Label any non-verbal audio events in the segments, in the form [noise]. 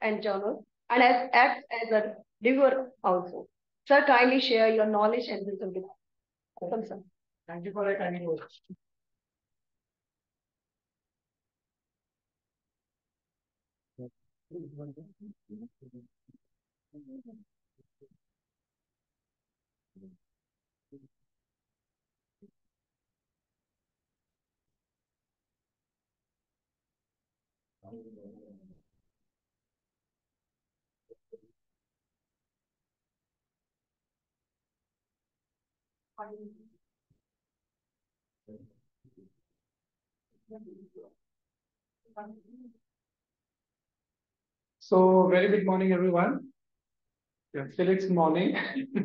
and journals and as, acts as a reviewer also. Sir, kindly share your knowledge and wisdom with us. Welcome, sir. Thank you for that kind words. So very good morning, everyone. Yeah, still it's morning.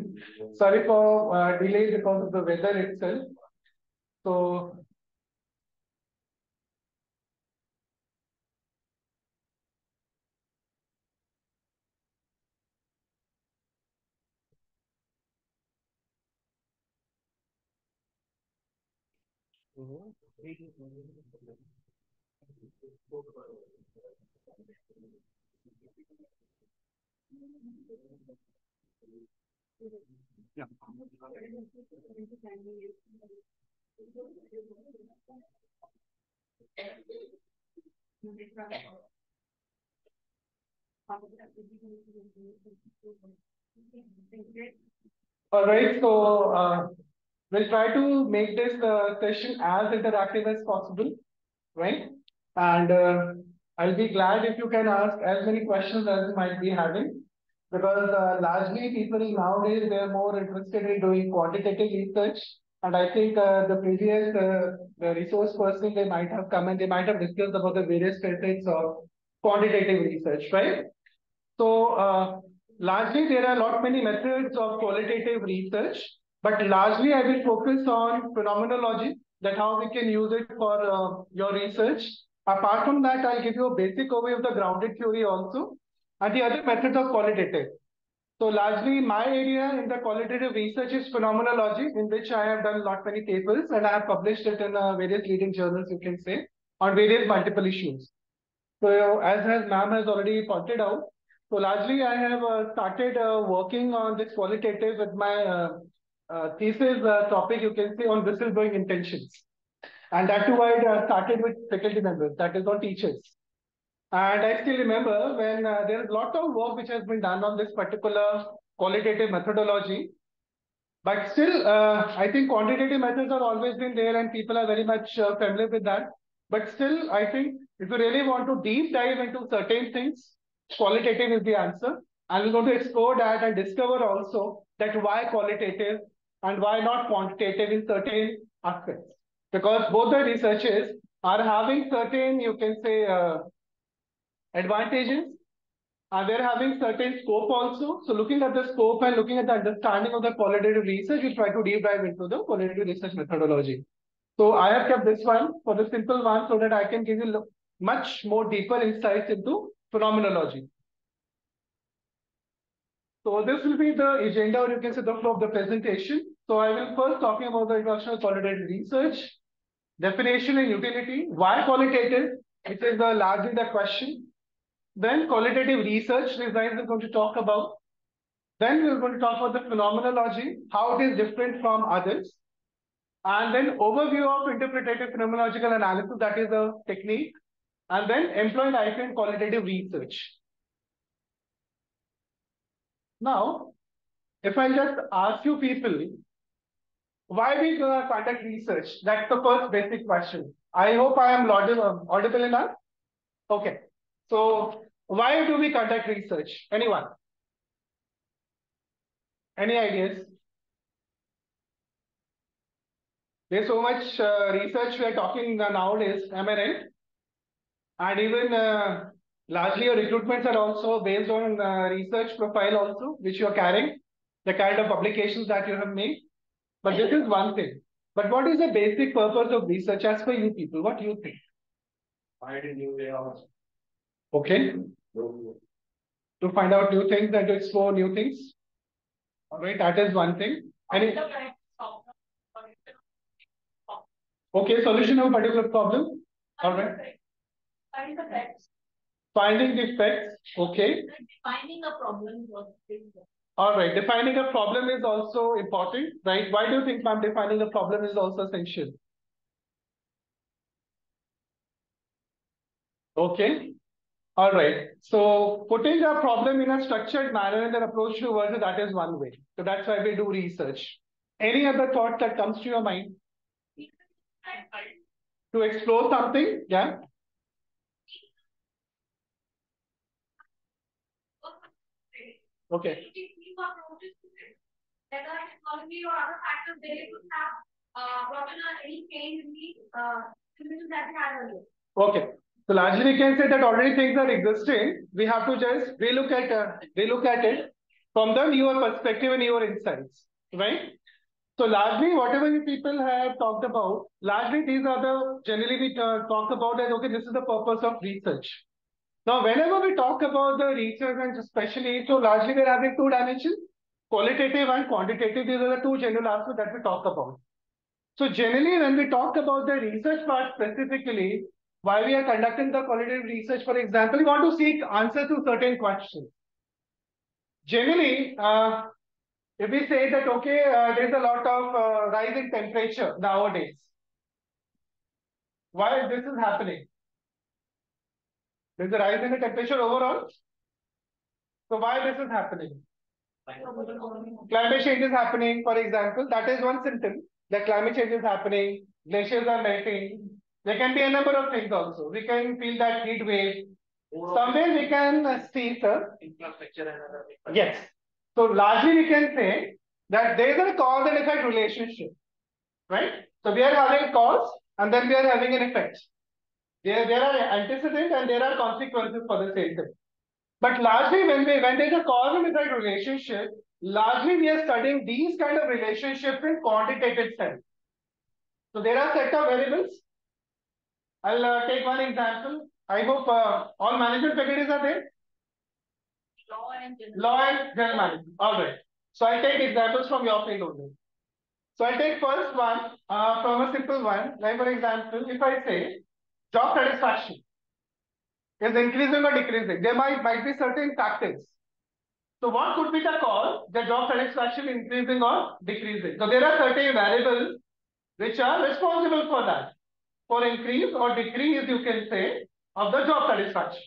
[laughs] Sorry for uh, delay because of the weather itself. So yeah. All right, so uh, we'll try to make this uh, session as interactive as possible, right? And uh, I'll be glad if you can ask as many questions as you might be having, because uh, largely people nowadays they're more interested in doing quantitative research. And I think uh, the previous uh, the resource person they might have come and they might have discussed about the various facets of quantitative research, right? So uh, largely there are not many methods of qualitative research, but largely I will focus on phenomenology, that how we can use it for uh, your research. Apart from that, I'll give you a basic overview of the grounded theory also, and the other methods of qualitative. So largely my area in the qualitative research is phenomenology, in which I have done lot many papers and I have published it in uh, various leading journals, you can say, on various multiple issues. So as has ma'am has already pointed out, so largely I have uh, started uh, working on this qualitative with my uh, uh, thesis uh, topic, you can see on whistleblowing intentions. And that too I started with faculty members, that is on teachers. And I still remember when there is a lot of work which has been done on this particular qualitative methodology. But still, I think quantitative methods have always been there and people are very much familiar with that. But still, I think if you really want to deep dive into certain things, qualitative is the answer. And we're going to explore that and discover also that why qualitative and why not quantitative in certain aspects. Because both the researches are having certain, you can say, uh, advantages and they're having certain scope also. So looking at the scope and looking at the understanding of the qualitative research, we'll try to deep dive into the qualitative research methodology. So I have kept this one for the simple one so that I can give you much more deeper insights into phenomenology. So this will be the agenda or you can say the flow of the presentation. So I will first talking about the introduction of qualitative research, definition and utility, why qualitative, which is the largely the question. Then qualitative research designs we're going to talk about. Then we're going to talk about the phenomenology, how it is different from others. And then overview of interpretative phenomenological analysis, that is a technique and then employing IP qualitative research. Now, if I just ask you people, why we do we conduct research? That's the first basic question. I hope I am audible, enough. Okay. So why do we conduct research? Anyone? Any ideas? There's so much uh, research we are talking nowadays, am I right? And even uh, largely your recruitments are also based on uh, research profile also, which you're carrying, the kind of publications that you have made. But this is one thing. But what is the basic purpose of research as for you people? What do you think? Find new layouts. Okay. To find out new things and to explore new things. All right, that is one thing. Any... Okay, solution of a particular problem. All right. Finding defects, okay. Defining a problem was All right, defining a problem is also important, right? Why do you think, ma'am, defining a problem is also essential? Okay. All right. So putting a problem in a structured manner and then approach towards it, that is one way. So that's why we do research. Any other thought that comes to your mind? To explore something? Yeah. Okay. Whether economy or other factors, they would have uh, brought in any change in the uh, that we had earlier. Okay. So largely we can say that already things are existing. We have to just relook at uh, relook at it from the newer perspective and newer insights, right? So largely whatever you people have talked about, largely these are the generally we uh, talk about as okay, this is the purpose of research. Now, whenever we talk about the research and especially, so largely we're having two dimensions, qualitative and quantitative. These are the two general aspects that we talk about. So generally, when we talk about the research part specifically, why we are conducting the qualitative research, for example, we want to seek answers to certain questions. Generally, uh, if we say that, okay, uh, there's a lot of uh, rise in temperature nowadays. Why this is happening? There's a rise in the temperature overall. So why this is happening? Climate change is happening, for example, that is one symptom that climate change is happening, glaciers are melting. There can be a number of things also. We can feel that heat wave. Somewhere we can see, sir. Infrastructure and other. Yes. So largely we can say that there is a cause and effect relationship, right? So we are having cause and then we are having an effect. There, there are antecedents and there are consequences for the same thing. But largely when we when there's a cause and effect relationship, largely we are studying these kind of relationships in quantitative sense. So there are set of variables. I'll uh, take one example. I hope uh, all management faculties are there. Law and general. Law and general management. All right. So I take examples from your field only. So I take first one uh, from a simple one. Like for example, if I say job satisfaction is increasing or decreasing, there might might be certain factors. So what could be the cause? The job satisfaction increasing or decreasing. So there are certain variables which are responsible for that. For increase or decrease, you can say, of the job satisfaction.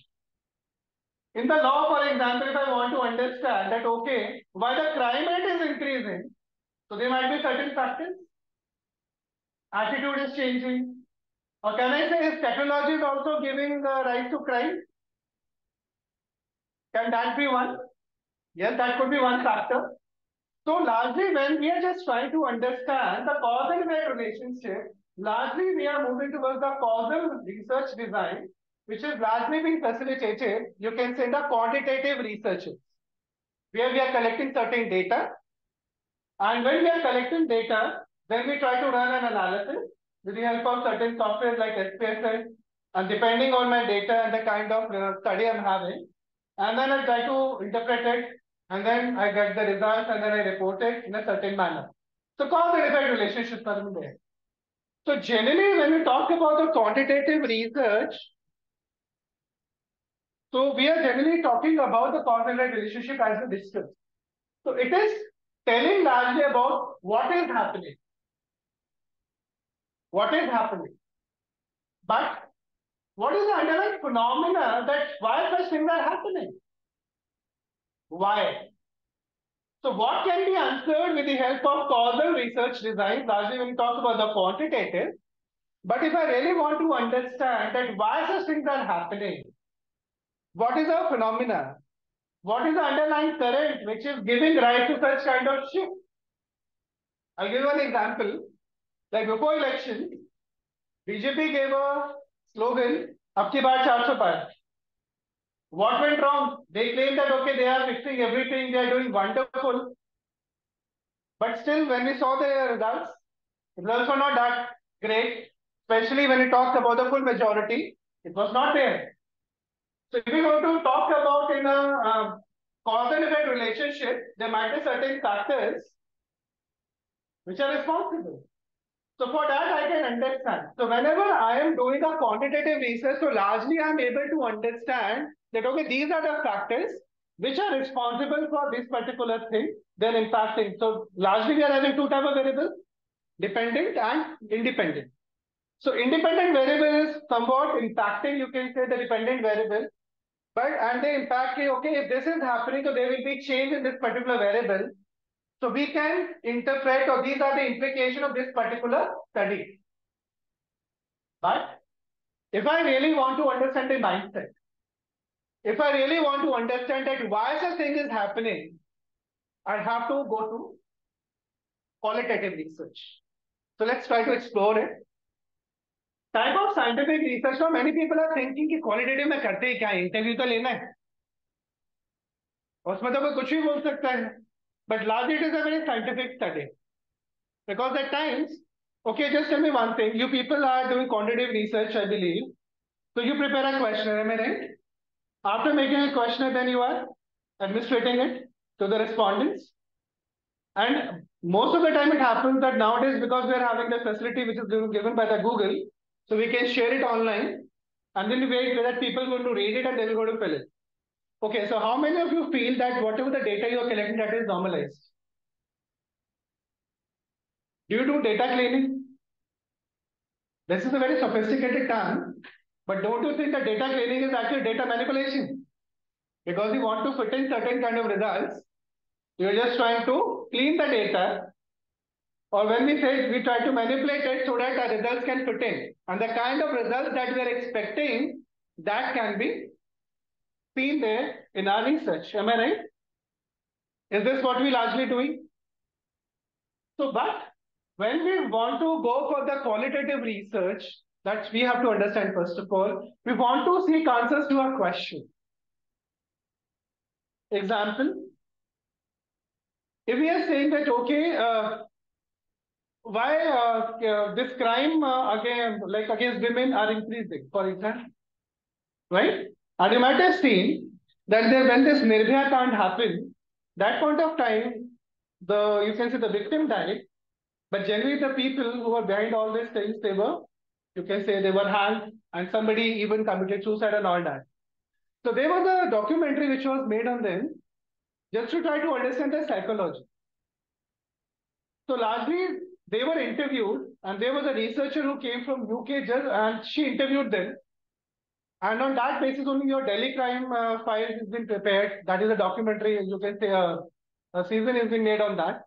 In the law, for example, if I want to understand that, okay, why the crime rate is increasing, so there might be certain factors. Attitude is changing. Or can I say is technology is also giving rise to crime? Can that be one? Yes, that could be one factor. So largely when we are just trying to understand the cause and effect relationship, largely we are moving towards the causal research design, which is largely being facilitated, you can say the quantitative researches, where we are collecting certain data. And when we are collecting data, then we try to run an analysis with the help of certain software like SPSS. And depending on my data and the kind of uh, study I'm having, and then I try to interpret it, and then I get the results, and then I report it in a certain manner. So cause and effect relationships are there. So generally, when we talk about the quantitative research, so we are generally talking about the cause and effect relationship as a distance. So it is telling largely about what is happening. What is happening. But what is the underlying phenomena that why such things are happening? Why? So what can be answered with the help of causal research design, largely when we talk about the quantitative. But if I really want to understand that why such things are happening, what is the phenomena? What is the underlying current which is giving rise to such kind of shift? I'll give you an example. Like before election, BJP gave a slogan, Abki baar 400 par. What went wrong? They claim that, okay, they are fixing everything, they are doing wonderful. But still, when we saw the results, results were not that great, especially when we talked about the full majority, it was not there. So if we want to talk about in a uh, cause and effect relationship, there might be certain factors which are responsible. So for that, I can understand. So whenever I am doing a quantitative research, so largely I am able to understand that okay, these are the factors which are responsible for this particular thing, then impacting. So largely we are having two type of variables, dependent and independent. So independent variable is somewhat impacting, you can say the dependent variable, but and they impact, okay, if this is happening, so there will be change in this particular variable. So we can interpret, or these are the implication of this particular study. But if I really want to understand the mindset, if I really want to understand that why such thing is happening, I have to go to qualitative research. So let's try to explore it. Type of scientific research, now many people are thinking कि qualitative में करते ही क्या interview तो लेना है उसमें तो कोई कुछ भी बोल सकता है but largely it is a very scientific study. Because at times okay just tell me one thing. You people are doing quantitative research I believe. So you prepare a questionnaire am I right? After making a questionnaire, then you are administrating it to the respondents. And most of the time it happens that nowadays, because we are having the facility which is given by the Google, so we can share it online. And then we wait that people are going to read it and they will go to fill it. Okay, so how many of you feel that whatever the data you are collecting that is normalized? Do you do data cleaning? This is a very sophisticated term but don't you think that data cleaning is actually data manipulation? Because you want to fit in certain kind of results, you're just trying to clean the data. Or when we say we try to manipulate it so that the results can fit in. And the kind of results that we are expecting, that can be seen there in our research. Am I right? Is this what we largely doing? So, but when we want to go for the qualitative research, that we have to understand first of all. We want to seek answers to a question. Example, if we are saying that, okay, uh, why uh, uh, this crime uh, again, like against women are increasing, for example, right? And you might have seen that there, when this Nirbhaya can't happen, that point of time, the you can say the victim died, but generally the people who were behind all these things, they were you can say they were hanged and somebody even committed suicide and all that. So there was a documentary which was made on them just to try to understand their psychology. So largely they were interviewed and there was a researcher who came from UK just, and she interviewed them. And on that basis only your Delhi crime uh, file has been prepared. That is a documentary, you can say a, a season has been made on that.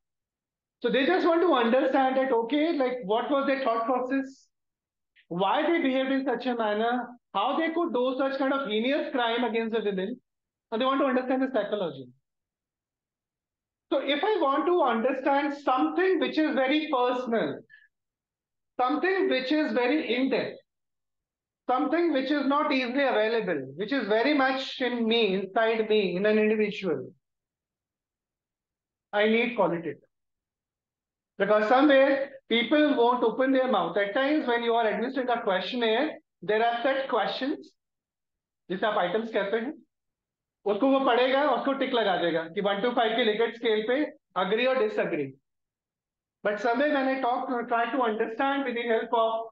So they just want to understand that, okay, like what was their thought process? why they behaved in such a manner, how they could do such kind of heinous crime against the women, and they want to understand the psychology. So if I want to understand something which is very personal, something which is very in-depth, something which is not easily available, which is very much in me, inside me, in an individual, I need qualitative. Because somewhere people won't open their mouth. At times when you are administering a questionnaire, there are set questions, जिसे आप items कहते हैं उसको वो पढ़ेगा उसको टिक लगा देगा कि वन टू फाइव के लिकेट स्केल पे अग्री और डिसअग्री बट समय मैंने talk try to understand with the help of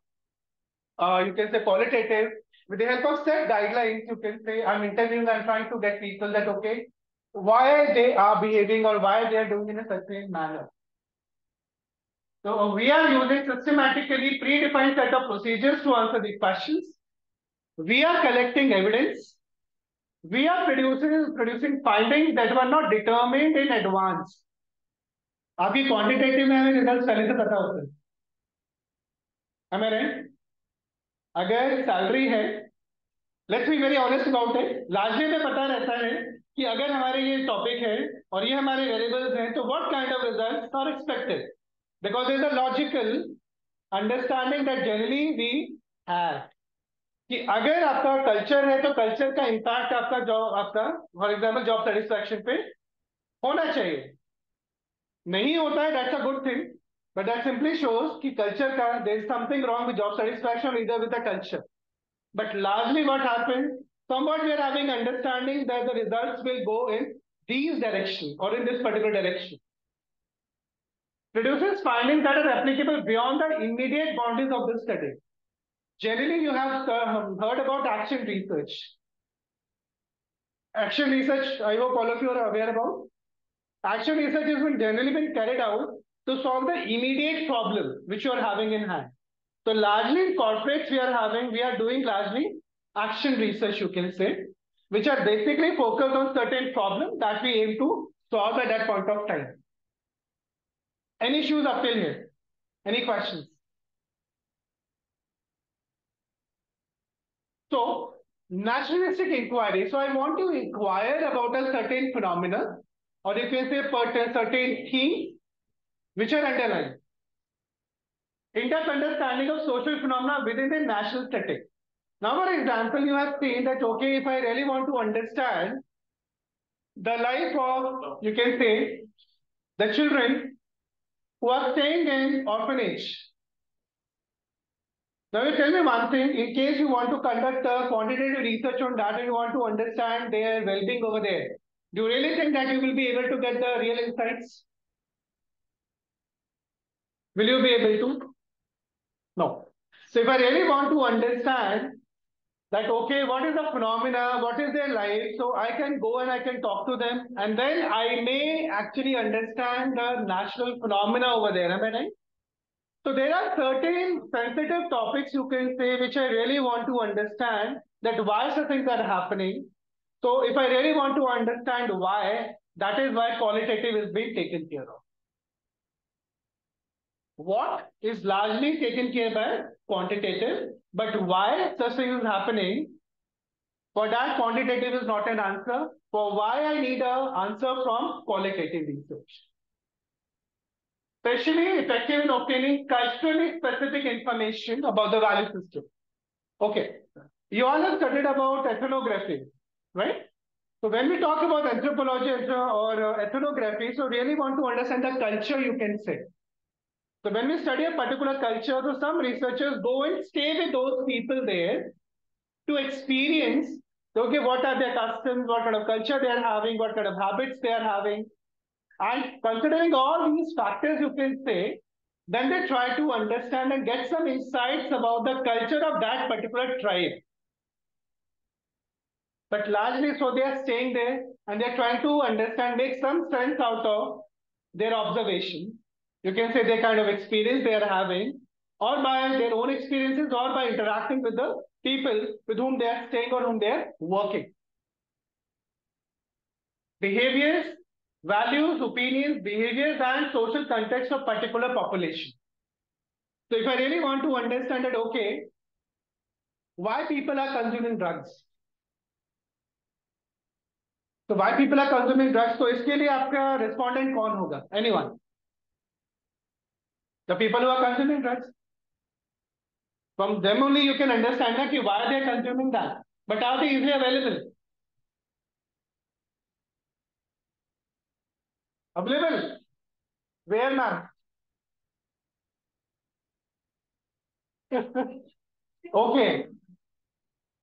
you can say qualitative with the help of set guidelines you can say i'm interviewing i'm trying to get people that okay why they are behaving or why they are doing in a certain manner so we are using systematically predefined set of procedures to answer these questions. We are collecting evidence. We are producing, producing findings that were not determined in advance. आपकी quantitative में हमें result पहले से पता होता है हमें right अगर सैलरी है let's be very honest about it largely में पता रहता है कि अगर हमारे ये टॉपिक है और ये हमारे वेरिएबल्स हैं तो what kind of results are expected there is a logical understanding that generally we have कि अगर आपका कल्चर है तो कल्चर का इंपैक्ट आपका जॉब आपका फॉर एग्ज़ाम्पल जॉब सेटिस्फैक्शन पे होना चाहिए। नहीं होता है that's a good thing But that simply shows that culture there is something wrong with job satisfaction either with the culture. But largely what happened, somewhat we are having understanding that the results will go in these direction or in this particular direction. Produces findings that are applicable beyond the immediate boundaries of this study. Generally, you have uh, heard about action research. Action research, I hope all of you are aware about. Action research has been generally been carried out to solve the immediate problem which you are having in hand. So largely in corporates we are having, we are doing largely action research, you can say, which are basically focused on certain problem that we aim to solve at that point of time. Any issues up till here? Any questions? So naturalistic inquiry. So I want to inquire about a certain phenomenon or if you can say certain theme, which are underlying. In-depth understanding of social phenomena within the national setting. Now, for example, you have seen that, okay, if I really want to understand the life of, you can say, the children who are staying in orphanage, now you tell me one thing, in case you want to conduct a quantitative research on that and you want to understand their well-being over there, do you really think that you will be able to get the real insights? Will you be able to? No. So if I really want to understand that, okay, what is the phenomena, what is their life, so I can go and I can talk to them and then I may actually understand the national phenomena over there, am I right? So there are certain sensitive topics you can say which I really want to understand that why such things are happening. So if I really want to understand why, that is why qualitative is being taken care of. What is largely taken care by quantitative, but why such thing is happening, for that quantitative is not an answer. For why I need an answer from qualitative research especially effective in obtaining culturally specific information about the value system. Okay, you all have studied about ethnography, right? So when we talk about anthropology or uh, ethnography, so really want to understand the culture, you can say. So when we study a particular culture, so some researchers go and stay with those people there to experience, okay, what are their customs, what kind of culture they are having, what kind of habits they are having, and considering all these factors, you can say, then they try to understand and get some insights about the culture of that particular tribe. But largely, so they are staying there and they're trying to understand, make some sense out of their observation You can say the kind of experience they are having, or by their own experiences, or by interacting with the people with whom they are staying or whom they are working. Behaviors values, opinions, behaviors, and social context of particular population. So if I really want to understand that, okay, why people are consuming drugs? So why people are consuming drugs? So इसके लिए आपका respondent कौन होगा? Anyone? The people who are consuming drugs. From them only you can understand that why they are consuming that. But are they easily available? Available? Where, ma'am? okay.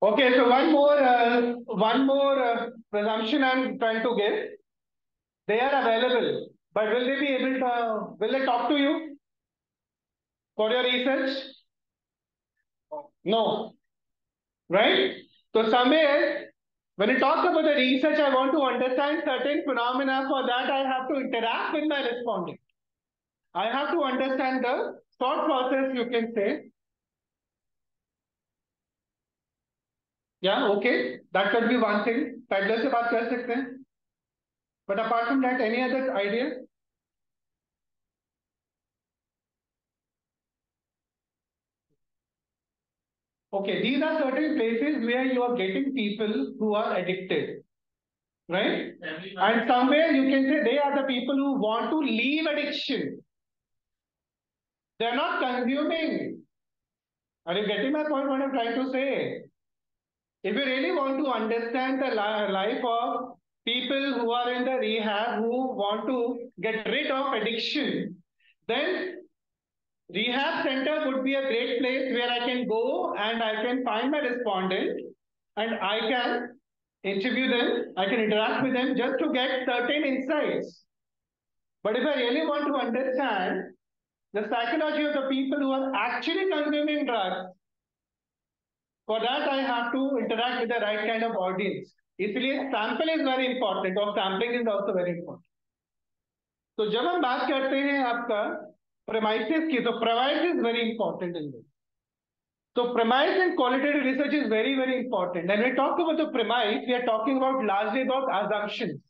Okay, so one more, uh, one more uh, presumption I'm trying to give. They are available, but will they be able to, Uh, will they talk to you for your research? No. Right? So somewhere when you talk about the research, I want to understand certain phenomena. For that, I have to interact with my respondent. I have to understand the thought process, you can say. Yeah, okay. That could be one thing. But apart from that, any other idea? Okay, these are certain places where you are getting people who are addicted, right? And somewhere you can say they are the people who want to leave addiction. They're not consuming. Are you getting my point? What I'm trying to say? If you really want to understand the life of people who are in the rehab who want to get rid of addiction, then Rehab center would be a great place where I can go and I can find my respondent and I can interview them, I can interact with them just to get certain insights. But if I really want to understand the psychology of the people who are actually consuming drugs, for that I have to interact with the right kind of audience. इसलिए sample is very important और sampling is also very important तो जब हम बात करते हैं आपका premises की तो premise is very important in this So premise and qualitative research is very, very important. And when we talk about the premise, we are talking about largely about assumptions.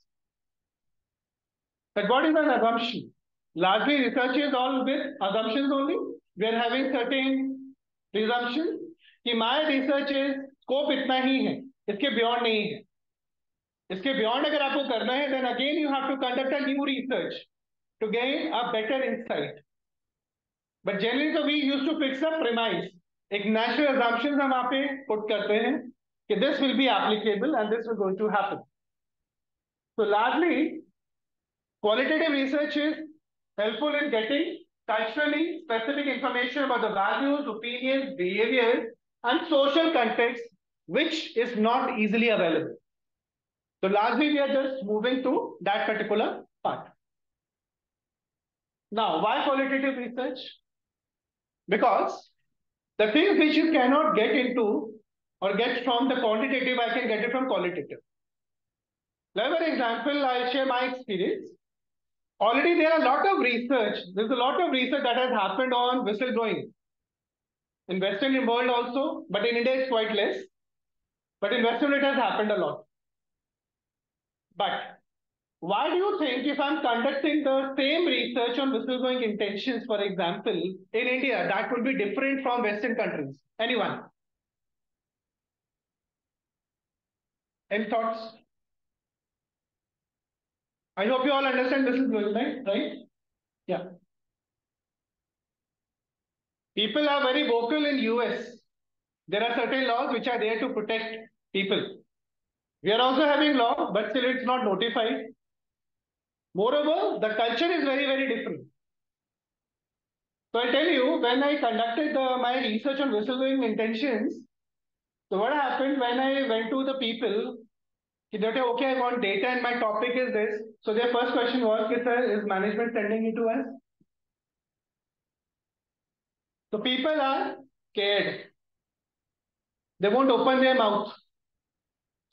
But what is an assumption? Largely research is all with assumptions only. We are having certain presumptions कि my research is scope इतना ही है इसके beyond नहीं है इसके beyond अगर आपको करना है then again you have to conduct a new research to gain a better insight. But generally so we used to fix a premise. एक नेचुरल assumptions हम वहां पे पुट करते हैं कि this will be applicable and this will going to happen so largely qualitative research is helpful in getting culturally specific information about the values opinions behaviors and social context which is not easily available so largely we are just moving to that particular part now why qualitative research Because The things which you cannot get into or get from the quantitative, I can get it from qualitative. For example, I'll share my experience. Already there are a lot of research. There's a lot of research that has happened on whistleblowing. In Western world also, but in India it's quite less. But in Western it has happened a lot. But why do you think if I'm conducting the same research on whistleblowing intentions, for example, in India, that would be different from Western countries? Anyone? Any thoughts? I hope you all understand whistleblowing, right? Right? Yeah. People are very vocal in US. There are certain laws which are there to protect people. We are also having law, but still it's not notified. Moreover, the culture is very, very different. So I tell you, when I conducted the, my research on whistleblowing intentions, so what happened when I went to the people, they said, okay, I want data and my topic is this. So their first question was, is management sending it to us? So people are scared. They won't open their mouth.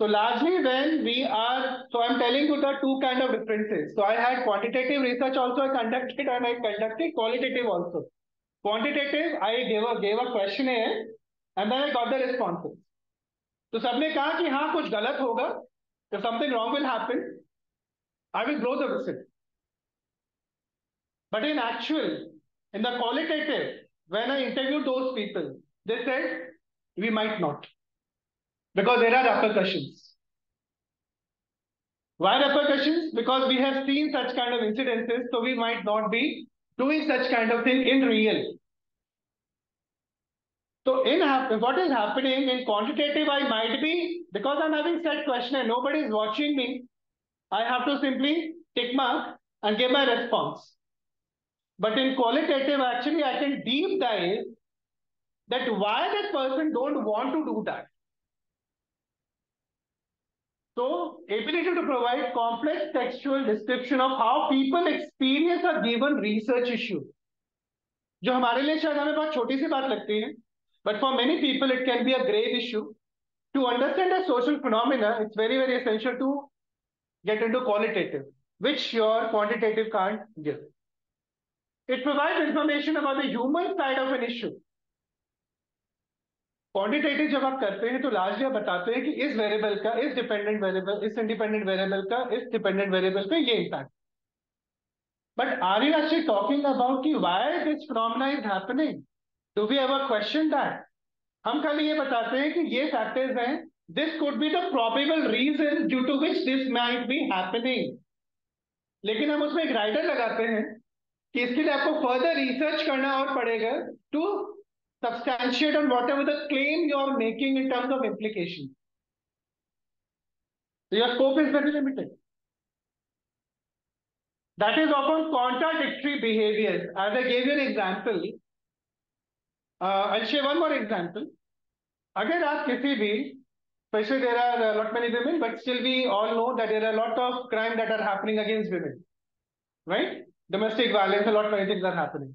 So largely when we are, so I'm telling you the two kind of differences. So I had quantitative research also I conducted and I conducted qualitative also. Quantitative, I gave a, gave a questionnaire and then I got the responses. तो सबने कहा कि हाँ कुछ गलत होगा if something wrong will happen I will blow the whistle but in actual in the qualitative when I interviewed those people they said we might not because there are repercussions. Why repercussions? Because we have seen such kind of incidences, so we might not be doing such kind of thing in real. So in what is happening in quantitative, I might be, because I'm having set question and nobody is watching me, I have to simply tick mark and give my response. But in qualitative, actually, I can deep dive that why that person don't want to do that. So, ability to provide complex textual description of how people experience a given research issue. जो हमारे लिए शायद हमें बहुत छोटी सी बात लगती है but for many people it can be a grave issue. To understand a social phenomena, it's very, very essential to get into qualitative, which your quantitative can't give. It provides information about the human side of an issue. quantitative जब आप करते हैं तो largely आप बताते हैं कि इस वेरिएबल का, इस डिपेंडेंट वेरिएबल इस इंडिपेंडेंट वेरिएबल का, इस डिपेंडेंट वेरिएबल पे ये impact but are you actually talking about कि why this phenomena is happening do we ever question that हम खाली ये बताते हैं कि ये फैक्टर्स हैं this could be the probable reason due to which this might be happening लेकिन हम उसमें एक राइडर लगाते हैं कि इसके लिए आपको फर्दर रिसर्च करना और पड़ेगा to substantiate on whatever the claim you are making in terms of implication. So your scope is very limited. That is often contradictory behavior. As I gave you an example, uh, I'll share one more example. Agar aap kisi bhi, especially there are a lot many women, but still we all know that there are a lot of crime that are happening against women, right? Domestic violence, a lot many things are happening.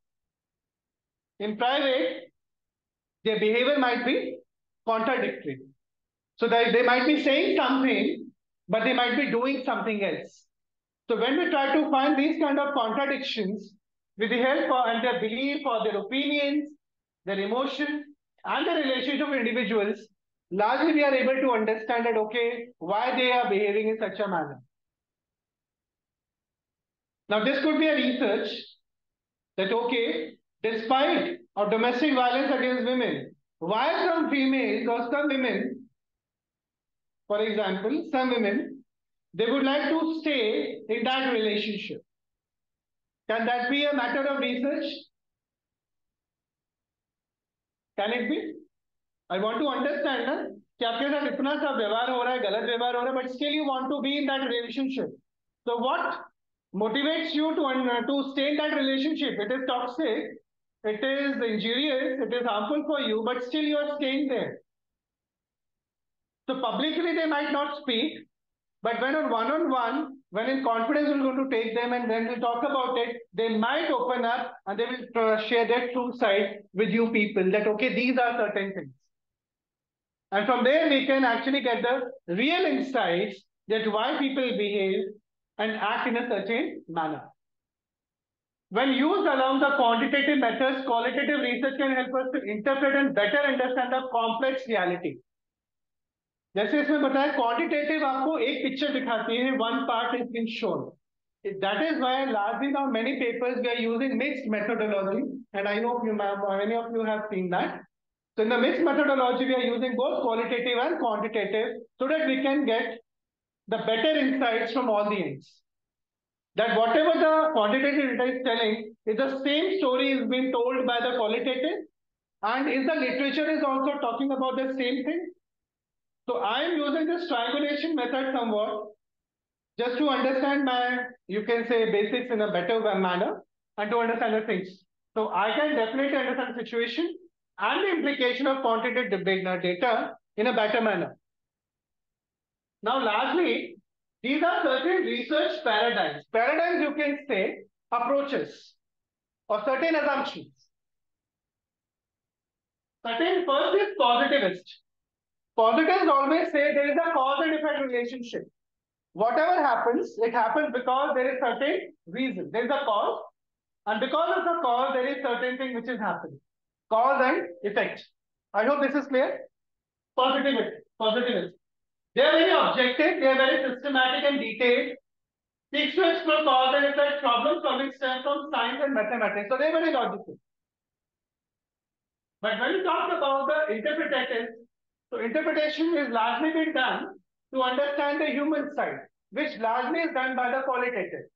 in private, their behavior might be contradictory. So that they might be saying something, but they might be doing something else. So when we try to find these kind of contradictions with the help of and their belief or their opinions, their emotion, and the relationship of individuals, largely we are able to understand that okay, why they are behaving in such a manner. Now this could be a research that okay, despite of domestic violence against women, why some females or some women, for example, some women, they would like to stay in that relationship. Can that be a matter of research? Can it be? I want to understand ना कि आपके साथ इतना सा व्यवहार हो रहा है गलत व्यवहार हो रहा है but still you want to be in that relationship. So what motivates you to to stay in that relationship? It is toxic, it is injurious, it is harmful for you, but still you are staying there. So publicly they might not speak, but when on one-on-one, when in confidence we're going to take them and then we'll talk about it, they might open up and they will uh, share their true side with you people that, okay, these are certain things. And from there, we can actually get the real insights that why people behave and act in a certain manner. When used along the quantitative methods, qualitative research can help us to interpret and better understand the complex reality. जैसे इसमें बताया quantitative आपको एक picture दिखाती है one part is been shown that is why largely now many papers we are using mixed methodology and i know you many of you have seen that so in the mixed methodology we are using both qualitative and quantitative so that we can get the better insights from all the ends that whatever the quantitative data is telling is the same story is being told by the qualitative and is the literature is also talking about the same thing so I am using this triangulation method somewhat just to understand my, you can say basics in a better manner and to understand the things. So I can definitely understand the situation and the implication of quantitative uh, data in a better manner. Now largely, these are certain research paradigms. Paradigms you can say approaches or certain assumptions. Certain first is positivist. Positives always say there is a cause and effect relationship. Whatever happens, it happens because there is certain reason. There is a cause, and because of the cause, there is certain thing which is happening. Cause and effect. I hope this is clear. Positivist. Positivist. They are very objective, they are very systematic and detailed. Seeks to explore cause and effect problem solving from science and mathematics. So they are very logical. But when we talk about the interpretative, so interpretation is largely been done to understand the human side, which largely is done by the qualitative.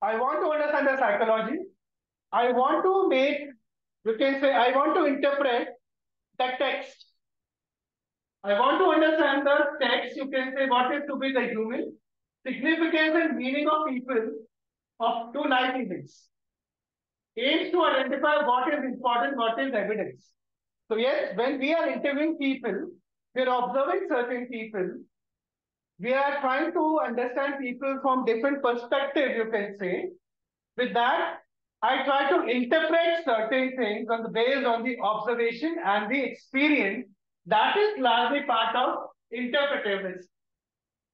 I want to understand the psychology. I want to make, you can say, I want to interpret the text. I want to understand the text. You can say what is to be the human significance and meaning of people of two life. Aims to identify what is important, what is evidence. So yes, when we are interviewing people, we are observing certain people. We are trying to understand people from different perspectives, you can say. With that, I try to interpret certain things on the based on the observation and the experience. That is largely part of interpretivist.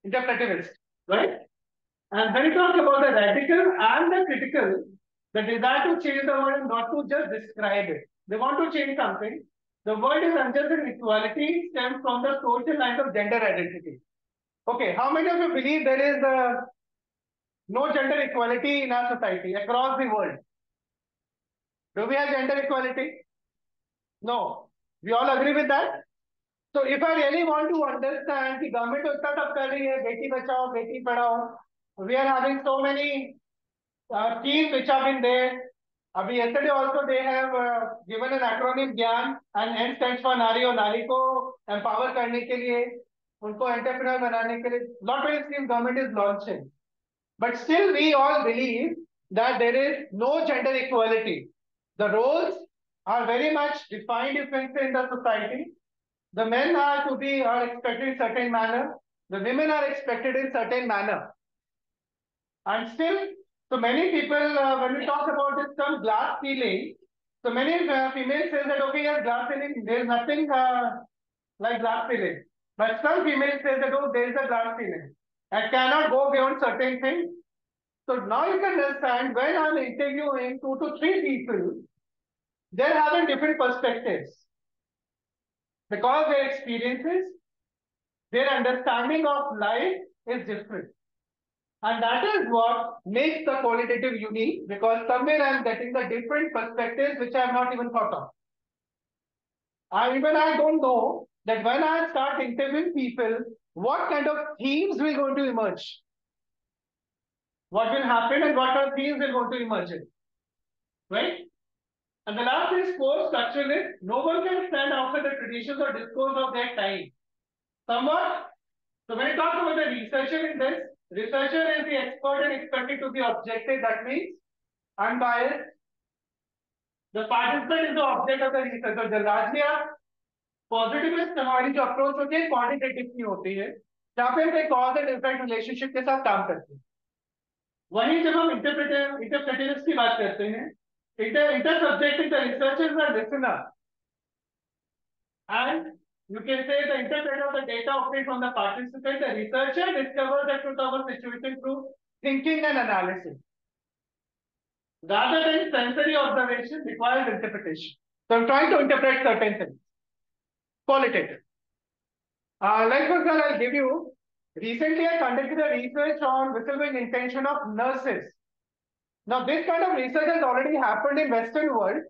Interpretivist, right? And when you talk about the radical and the critical, the desire to change the world and not to just describe it. They want to change something. The world is unjust inequality stems from the social line of gender identity. Okay, how many of you believe there is uh, no gender equality in our society across the world? Do we have gender equality? No. We all agree with that? So if I really want to understand the government utna sab kar rahi hai, beti bachao, beti padhao, we are having so many uh, schemes which have been there, अभी yesterday also they have uh, given an acronym ज्ञान and N stands for नारी और नारी को empower करने के लिए उनको एंटरप्रेन्योर बनाने के लिए lot many scheme government is launching but still we all believe that there is no gender equality. The roles are very much defined differently in the society. The men are to be are expected in certain manner. The women are expected in certain manner. And still, so many people, uh, when we talk about this term glass ceiling, so many uh, females say that, okay, yes, glass ceiling, there is nothing uh, like glass ceiling. But some females say that, oh, there is a glass ceiling. I cannot go beyond certain things. So now you can understand when I'm interviewing two to three people, they're having different perspectives. Because their experiences, their understanding of life is different. And that is what makes the qualitative unique because somewhere I'm getting the different perspectives which I have not even thought of. Even I don't know that when I start interviewing people, what kind of themes will going to emerge what will happen and what are themes are going to emerge in. Right? And the last is core structuralist. No one can stand after the traditions or discourse of their time. Somewhat. So when I talk about the researcher in this, researcher is the expert and expected to be objective. That means unbiased. The participant is the object of the research. So largely आप positivist हमारी जो approach होती है quantitative की होती है जहाँ पे हम एक कॉज एंड इफ़ेक्ट रिलेशनशिप के साथ काम करते हैं वहीं जब हम इंटरप्रेटर इंटरप्रेटिव्स की बात करते हैं inter, uh, inter subjective, the researchers are listener. And you can say the interpreter of the data obtained from the participant, the researcher discovers the truth of a situation through thinking and analysis. Rather than sensory observation requires interpretation. So I'm trying to interpret certain things. Qualitative. Uh, like for example, I'll give you, recently I conducted a research on whistleblowing intention of nurses now this kind of research has already happened in Western world.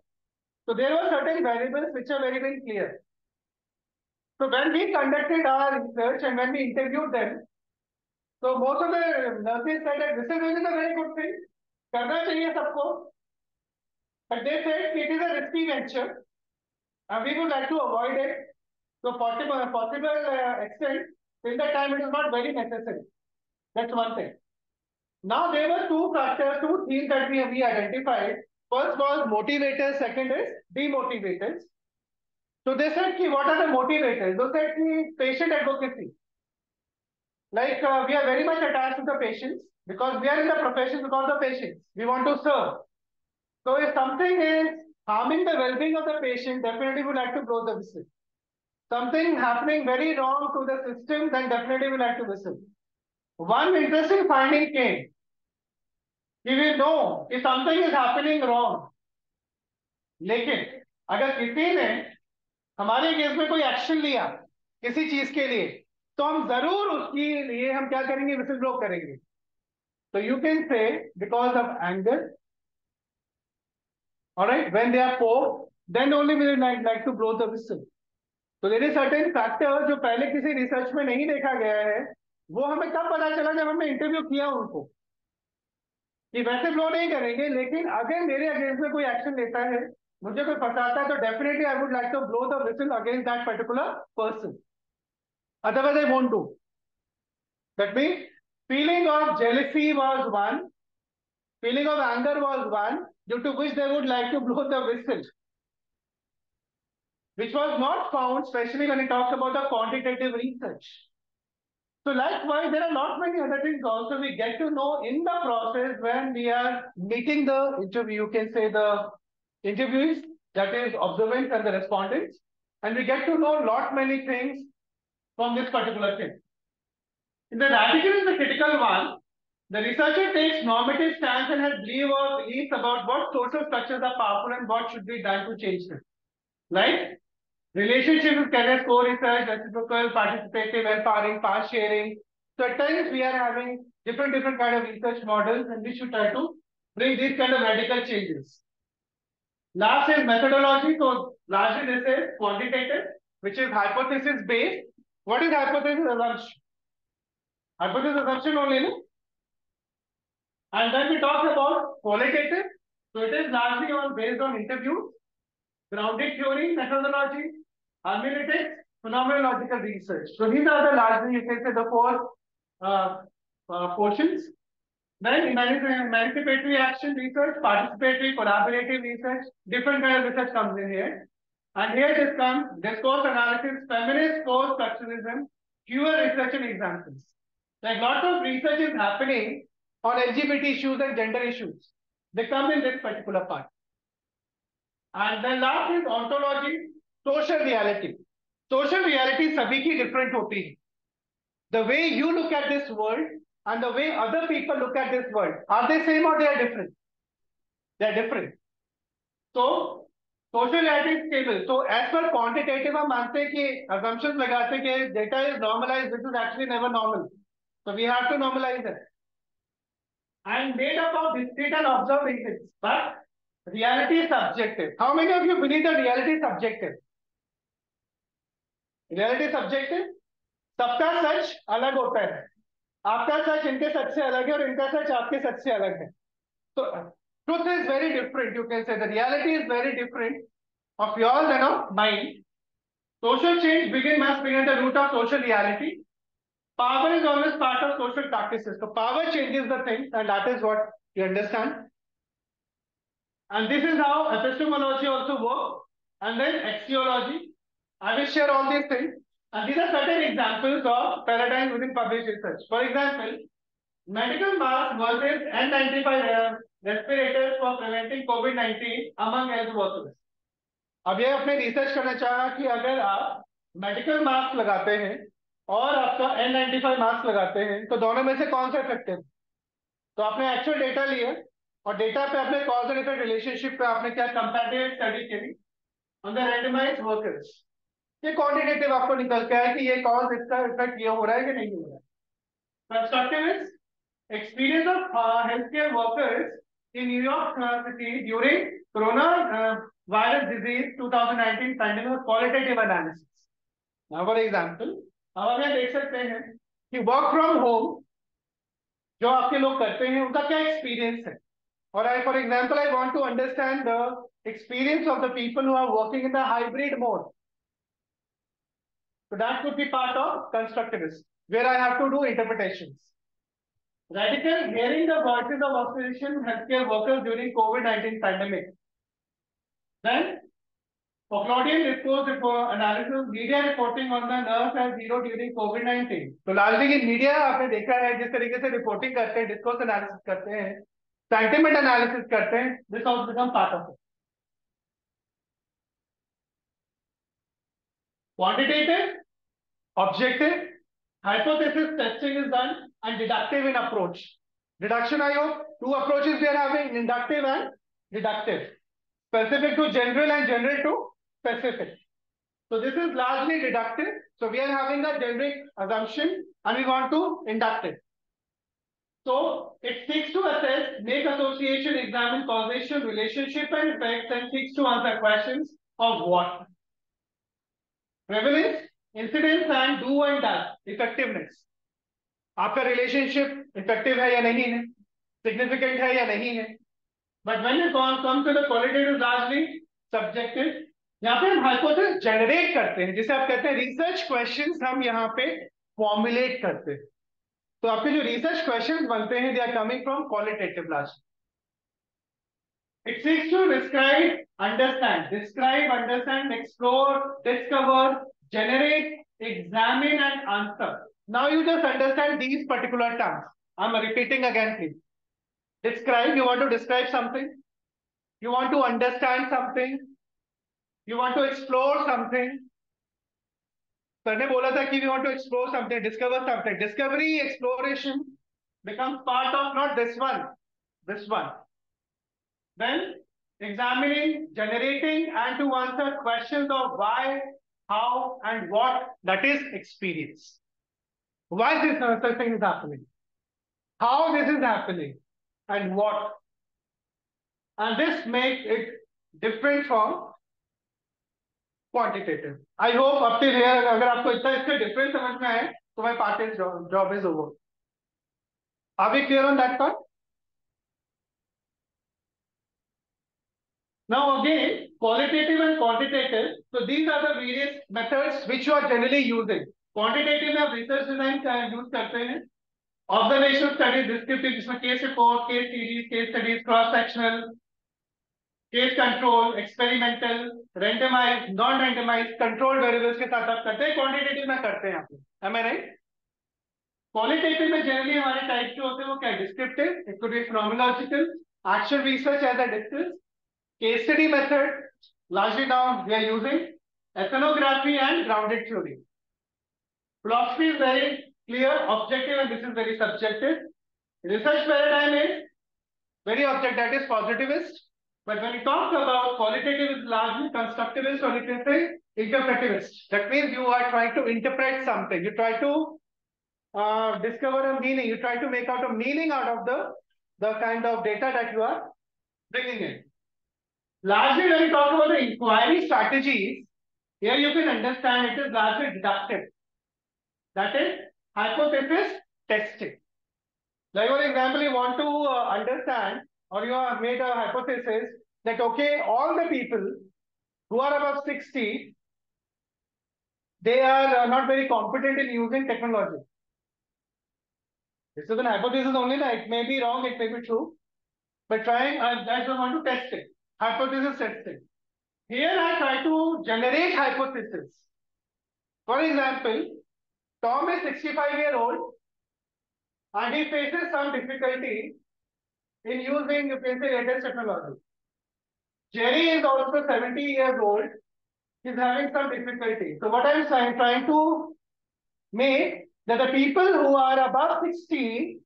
So there were certain variables which are very well clear. So when we conducted our research and when we interviewed them, so most of the nurses said that this is a very good thing. Karna chahiye sabko. But they said it is a risky venture and we would like to avoid it. So possible, possible uh, extent, till the time it is not very necessary. That's one thing. Now, there were two factors, two themes that we, we identified. First was motivators, second is demotivators. So they said, ki, what are the motivators? They said ki, patient advocacy. Like uh, we are very much attached to the patients because we are in the profession because of the patients. We want to serve. So if something is harming the well-being of the patient, definitely we like to blow the whistle something happening very wrong to the system, then definitely we'll have to whistle. One interesting finding came. If you know if something is happening wrong, लेकिन अगर किसी ने हमारे case में कोई action लिया किसी चीज़ के लिए तो हम ज़रूर उसके लिए हम क्या करेंगे विसिल ब्लो करेंगे तो you can say because of anger alright when they are poor then only we like, like to blow the whistle तो देर इज़ सर्टेन फैक्टर जो पहले किसी रिसर्च में नहीं देखा गया है वो हमें तब पता चला जब हमने इंटरव्यू किया उनको कि वैसे फ्लो नहीं करेंगे लेकिन अगर मेरे अगेंस्ट में कोई एक्शन लेता है मुझे कोई फंसाता है तो definitely I would like to blow the whistle against that particular person otherwise I won't do that mean feeling of jealousy was one feeling of anger was one due to which they would like to blow the whistle which was not found, especially when it talks about the quantitative research. So likewise, there are not many other things also we get to know in the process when we are meeting the interview, you can say the interviewees, that is observants and the respondents, and we get to know lot many things from this particular thing. In the article is the critical one. The researcher takes normative stance and has belief or beliefs about what social structures are powerful and what should be done to change them. Right? Relationship with career core research, reciprocal, participative, empowering, fast sharing. So at times we are having different different kind of research models and we should try to bring these kind of radical changes. Last is methodology. So largely this is quantitative, which is hypothesis based. What is hypothesis assumption? Hypothesis assumption only, no? And then we talk about qualitative. So it is largely on based on interviews, grounded theory, methodology, hermeneutics, phenomenological research. So these are the largely, you can say, the four uh, uh, portions. Then emancipatory action research, participatory, collaborative research, different kind of research comes in here. And here this comes discourse analysis, feminist post-structuralism, fewer research and examples. Like lots of research is happening on LGBT issues and gender issues. They come in this particular part. And then last is ontology, social reality social reality सभी की different होती है. The way you look at this world and the way other people look at this world are they same or they are different they are different तो social reality stable तो as पर quantitative हम मानते हैं कि assumption लगाते हैं कि data is normalize this is actually never normal so we have to normalize it and made up of discrete and observe in but reality subjective how many of you believe the reality subjective reality subjective सबका सच अलग होता है। आपका सच इनके सच से अलग है और इनका सच आपके सच से अलग है। तो truth is very different you can say reality is very different of your then of mind social change begin must begin the root of social reality power is always part of social practice तो power change is the thing and that is what you understand and this is how epistemology also work and then axiology i will share all these things and these are certain examples of paradigms within published research. For example, medical mask versus N95 respirators for preventing COVID-19 among health workers. अब ये अपने research करना चाहा कि अगर आप medical mask लगाते हैं और आपका N95 मास्क लगाते हैं तो दोनों में से कौन सा इफ़ेक्टिव तो आपने एक्चुअल डेटा लिया और डेटा पे अपने कॉज एंड इफ़ेक्ट रिलेशनशिप पे आपने क्या कंपैरेटिव स्टडी करी ऑन द रैंडमाइज्ड वर्कर्स ये क्वांटिटेटिव आपको निकल के आया कि ये कॉज इसका इफ़ेक्ट ये हो रहा है कि नहीं हो रहा है। Constructive is experience of health care workers in New York city during corona virus disease 2019 pandemic qualitative analysis now for example अब आप यहाँ देख सकते हैं कि वर्क फ्रॉम होम जो आपके लोग करते हैं उनका क्या एक्सपीरियंस है? और I for example I want to understand the experience of the people who are working in the hybrid mode So that could be part of constructivist, where I have to do interpretations. Radical hearing the voices of opposition healthcare workers during COVID-19 pandemic. Then, Poclaudian discourse analysis, media reporting on the nurse as zero during COVID-19. तो largely की media आपने देखा है जिस तरीके से reporting करते हैं, discourse analysis करते हैं, sentiment analysis करते हैं, this also become part of it. Quantitative, objective, hypothesis testing is done, and deductive in approach. Deduction, I hope, two approaches we are having, inductive and deductive. Specific to general and general to specific. So this is largely deductive. So we are having a generic assumption and we want to inductive. So it seeks to assess, make association, examine causation, relationship and effects and seeks to answer questions of what? Prevalence, incidence and do and does, effectiveness. आपका relationship effective है या नहीं है? Significant है या नहीं है? But when it come to the qualitative largely subjective यहाँ पे हम हाइपोथेसिस जनरेट करते हैं। जिसे आप कहते हैं रिसर्च क्वेश्चंस हम यहाँ पे फॉर्मुलेट करते हैं। तो आपके जो रिसर्च क्वेश्चंस बनते हैं they are coming from qualitative largely It seeks to describe, understand, describe, understand, explore, discover, generate, examine, and answer. Now you just understand these particular terms. I'm repeating again, please. Describe, you want to describe something. You want to understand something. You want to explore something. Sir ने बोला था कि we want to explore something, discover something. Discovery, exploration becomes part of not this one, this one. Then examining, generating, and to answer questions of why, how, and what, that is experience. Why this such thing is happening? How this is happening? And what? And this makes it different from quantitative. I hope up till here, अगर आपको इतना इसका difference समझ में आए, तो my part is job, job is over. Are we clear on that part? Now again, qualitative and quantitative. So these are the various methods which you are generally using. Quantitative में research design का use करते हैं. Observational studies, descriptive जिसमें case report, case series, case studies, cross sectional, case control, experimental, randomized, non-randomized, controlled variables के साथ आप करते हैं. Quantitative में करते हैं आप. Am I right? क्वालिटेटिव में जनरली हमारे टाइप जो होते हैं वो क्या descriptive it could be phenomenological action research as a discuss Case study method, largely now we are using ethnography and grounded theory. Philosophy is very clear, objective, and this is very subjective. Research paradigm is very object, that is positivist. But when you talk about qualitative, is largely constructivist or you can say interpretivist. That means you are trying to interpret something. You try to uh, discover a meaning. You try to make out a meaning out of the, the kind of data that you are bringing in. Largely, when we talk about the inquiry strategies, here you can understand it is largely deductive. That is hypothesis testing. Like for example, you want to uh, understand or you have made a hypothesis that okay, all the people who are above 60, they are uh, not very competent in using technology. This is an hypothesis only, na? it may be wrong, it may be true. But trying, I, I just want to test it. Hypothesis testing. Here I try to generate hypothesis. For example, Tom is 65 year old and he faces some difficulty in using, you can say, latest technology. Jerry is also 70 years old. He's having some difficulty. So what I'm trying, trying to make that the people who are above 60,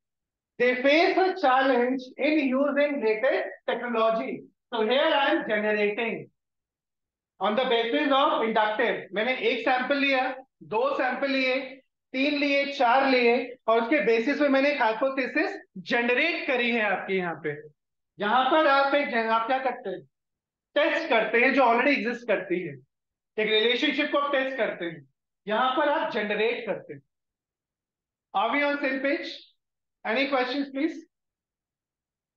they face a challenge in using latest technology. So here I am generating on the basis of inductive. मैंने एक sample लिया दो sample लिए तीन लिए चार लिए और उसके बेसिस पे मैंने एक हाइपोथेसिस जनरेट करी है आपके यहाँ पे यहाँ पर आप एक आप क्या करते हैं टेस्ट करते हैं जो ऑलरेडी एग्जिस्ट करती है एक रिलेशनशिप को टेस्ट करते हैं यहाँ पर आप जनरेट करते हैं Are we on same page? Any questions, please?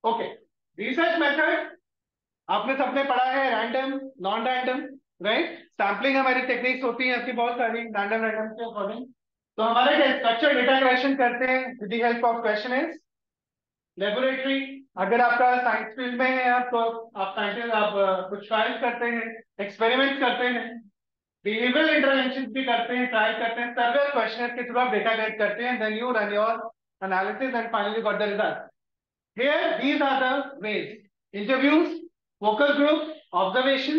Okay. Research method. आपने सबने पढ़ा है random non random right sampling हमारी टेक्निक्स होती है बहुत सारी रैंडम रैंडम के अकॉर्डिंग तो हमारे स्ट्रक्चर डेटा कलेक्शन करते हैं with the help of question laboratory अगर आपका साइंस फ़ील्ड में है, आप तो आप साइंटिस्ट आप, कुछ ट्रायल्स करते हैं एक्सपेरिमेंट करते हैं बिहेवियरल इंटरवेंशन भी करते हैं ट्राई करते हैं सर्वेल क्वेश्चन के थ्रू आप डेटा कलेक्ट करते हैं then you run your analysis and finally got the result here these are the ways interviews focus group observation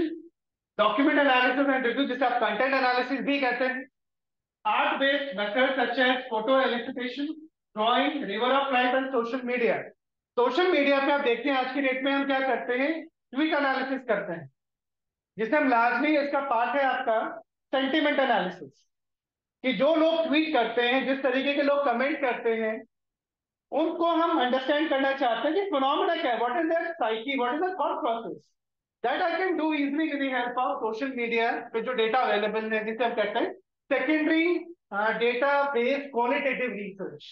document analysis and review जिसे आप कंटेंट एनालिसिस भी कहते हैं art based method such as photo elicitation drawing river of life and social media social media पे आप देखते हैं, आज की डेट में हम क्या करते हैं? ट्वीट एनालिसिस करते हैं। जिसे हम लार्जली इसका पार्ट है आपका सेंटिमेंट एनालिसिस कि जो लोग ट्वीट करते हैं, जिस तरीके के लोग कमेंट करते हैं उनको हम अंडरस्टैंड करना चाहते हैं कि फिनोमेना क्या है? What is there psyche what is the thought process that I can do easily with the help of social media पे जो डेटा अवेलेबल है जिसे हम कहते हैं secondary data based qualitative research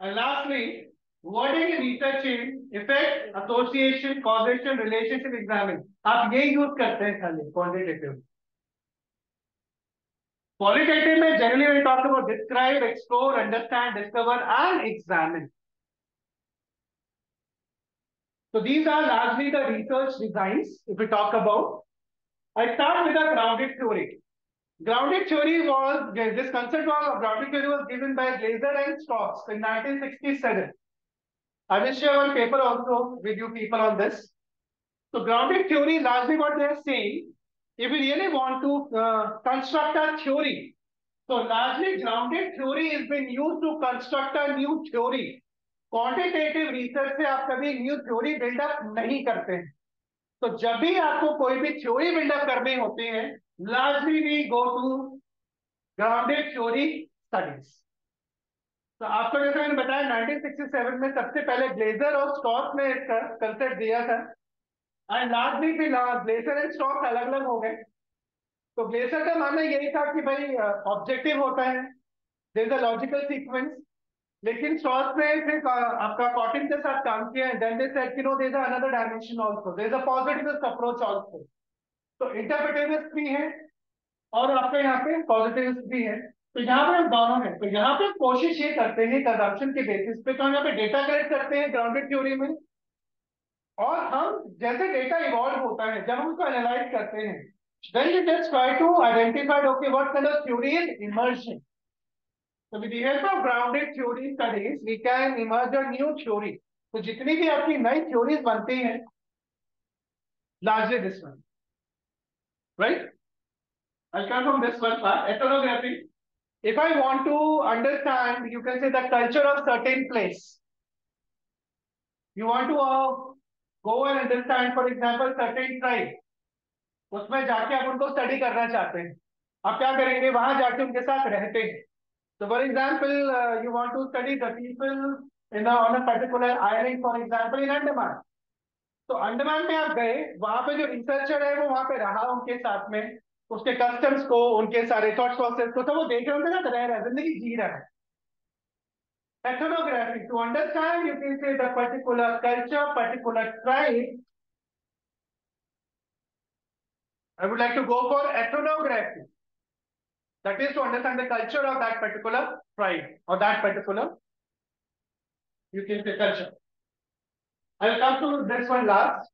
and lastly What is research in effect, association, causation, relationship examine? आप ये use करते हैं खाली quantitative Qualitative mein generally we talk about describe, explore, understand, discover and examine. So these are largely the research designs if we talk about. I start with a grounded theory. Grounded theory was, this concept was of grounded theory was given by Glaser and Stokes in 1967. I will share one paper also with you people on this. So grounded theory, largely what they are saying If we really want to uh, construct a theory, so largely grounded theory is being used to construct a new theory. Quantitative research से आप कभी new theory buildup नहीं करते हैं। तो जब भी आपको कोई भी थ्योरी बिल्डअप करनी होती है largely we go to grounded theory studies तो आपको जैसे मैंने बताया 1967 में सबसे पहले ग्लेजर और स्टॉक ने इसका कंसेप्ट दिया था। एंड लार्जली फिर ग्लेजर एंड स्टॉक अलग अलग हो गए। तो ग्लेजर का मानना यही था कि भाई ऑब्जेक्टिव होता है। There is a logical sequence लेकिन स्ट्रॉस ने फिर आपका कॉटन के साथ काम किया है देन दे सेड कि no there is another dimension also there is a positivist approach also तो इंटरप्रेटिविस्ट भी है और आपके यहाँ पे पॉजिटिविस्ट भी है। तो यहाँ पे हम दोनों हैं। तो यहाँ पे कोशिश ये करते हैं कंजम्पशन के बेसिस पे तो हम यहाँ पे डेटा कलेक्ट करते हैं ग्राउंडेड थ्योरी में। और हम जैसे डेटा इवॉल्व होता है जब हम उसको एनालाइज करते हैं then you just try to identify okay what kind of theory is emerging so with the help of grounded theory studies we can emerge a new theory तो जितनी भी आपकी नई थ्योरीज बनती हैं this one right I'll come from this one part ethnography if I want to understand you can say the culture of certain place you want to uh, go and understand, for example, certain उसमें जाके आप उनको study करना चाहते हैं। आप क्या करेंगे? वहाँ जाके उनके साथ रहते हैं। तो for example you want to study the people in on particular island for example in Andaman तो अंडमान में आप गए, वहाँ पे जो रिसर्चर है, वो वहाँ पे रहा उनके साथ में। उसके कस्टम्स को, उनके सारे थॉट प्रोसेस को तो वो देख रहे उनके साथ रह रहा है, ज़िंदगी जी रहा है। Ethnography to understand you can say the particular culture particular tribe I would like to go for ethnography. That is to understand the culture of that particular tribe or that particular, you can say culture. I will come to this one last.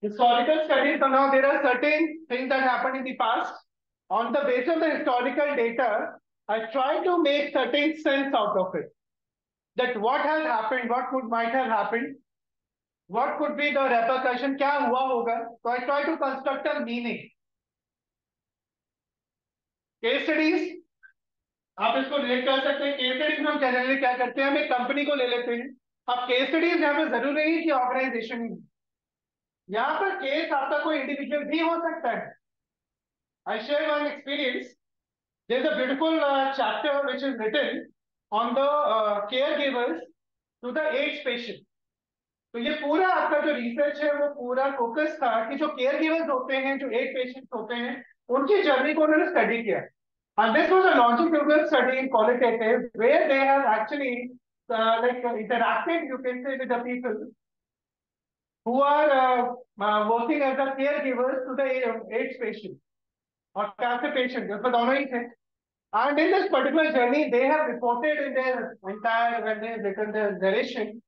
Historical studies, so now there are certain things that happened in the past. On the basis of the historical data, I try to make certain sense out of it. That what has happened, what could might have happened, what could be the repercussion क्या हुआ होगा? So I try to construct a meaning. Case studies आप इसको relate कर सकते हैं। Case studies में हम जनरली क्या करते हैं? हम एक कंपनी को ले लेते हैं। अब केस स्टडीज़ पे ज़रूरी नहीं कि ऑर्गेनाइजेशन ही यहाँ पर केस आपका कोई इंडिविजुअल भी हो सकता है। I share one experience there is a beautiful chapter which is written on the care givers to the AIDS patient तो ये पूरा आपका जो रिसर्च है वो पूरा फोकस था कि जो केयर गिवर्स होते हैं जो एड पेशेंट्स होते हैं उनकी जर्नी को उन्होंने स्टडी किया and this was a longitudinal study in qualitative where they have actually uh, like uh, interacted you can say with the people who are uh, uh, working as the caregivers to the AIDS patient or cancer patient उसमें दोनों ही थे and in this particular journey they have reported in their entire when they written their narration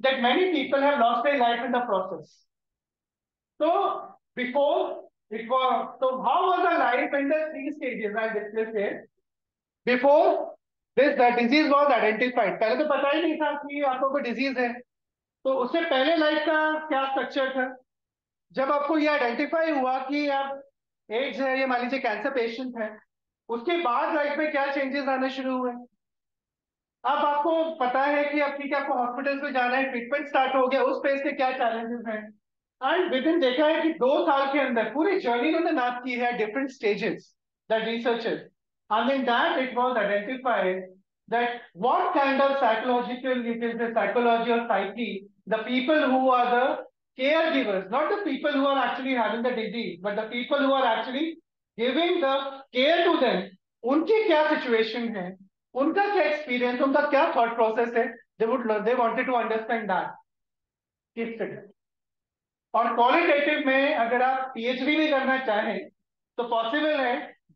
that many people have lost their life in the process. So before it was, so how was the life in the three stages I discussed here? Before this the disease was identified. पहले तो पता ही नहीं था कि आपको कोई disease है तो उससे पहले लाइफ का क्या स्ट्रक्चर था जब आपको ये आइडेंटिफाई हुआ कि आप एड्स है ये मान लीजिए कैंसर पेशेंट है उसके बाद लाइफ में क्या चेंजेस आने शुरू हुए? अब आपको पता है कि अब ठीक है, आपको हॉस्पिटल में जाना है ट्रीटमेंट स्टार्ट हो गया, उस फ़ेज़ के क्या चैलेंजेस हैं? एंड विद इन देखा है कि दो साल के अंदर पूरी जर्नी उन्होंने नाप की है different stages that researches and in that it was identified that what kind of psychological the psychology of psyche the people who are the care givers not the people who are actually having the disease but the people who are actually giving the care to them, उनकी क्या situation है? उनका क्या experience उनका क्या thought process है? They would they wanted to understand that किस और क्वालिटेटिव में अगर आप पीएचडी भी करना चाहें तो पॉसिबल है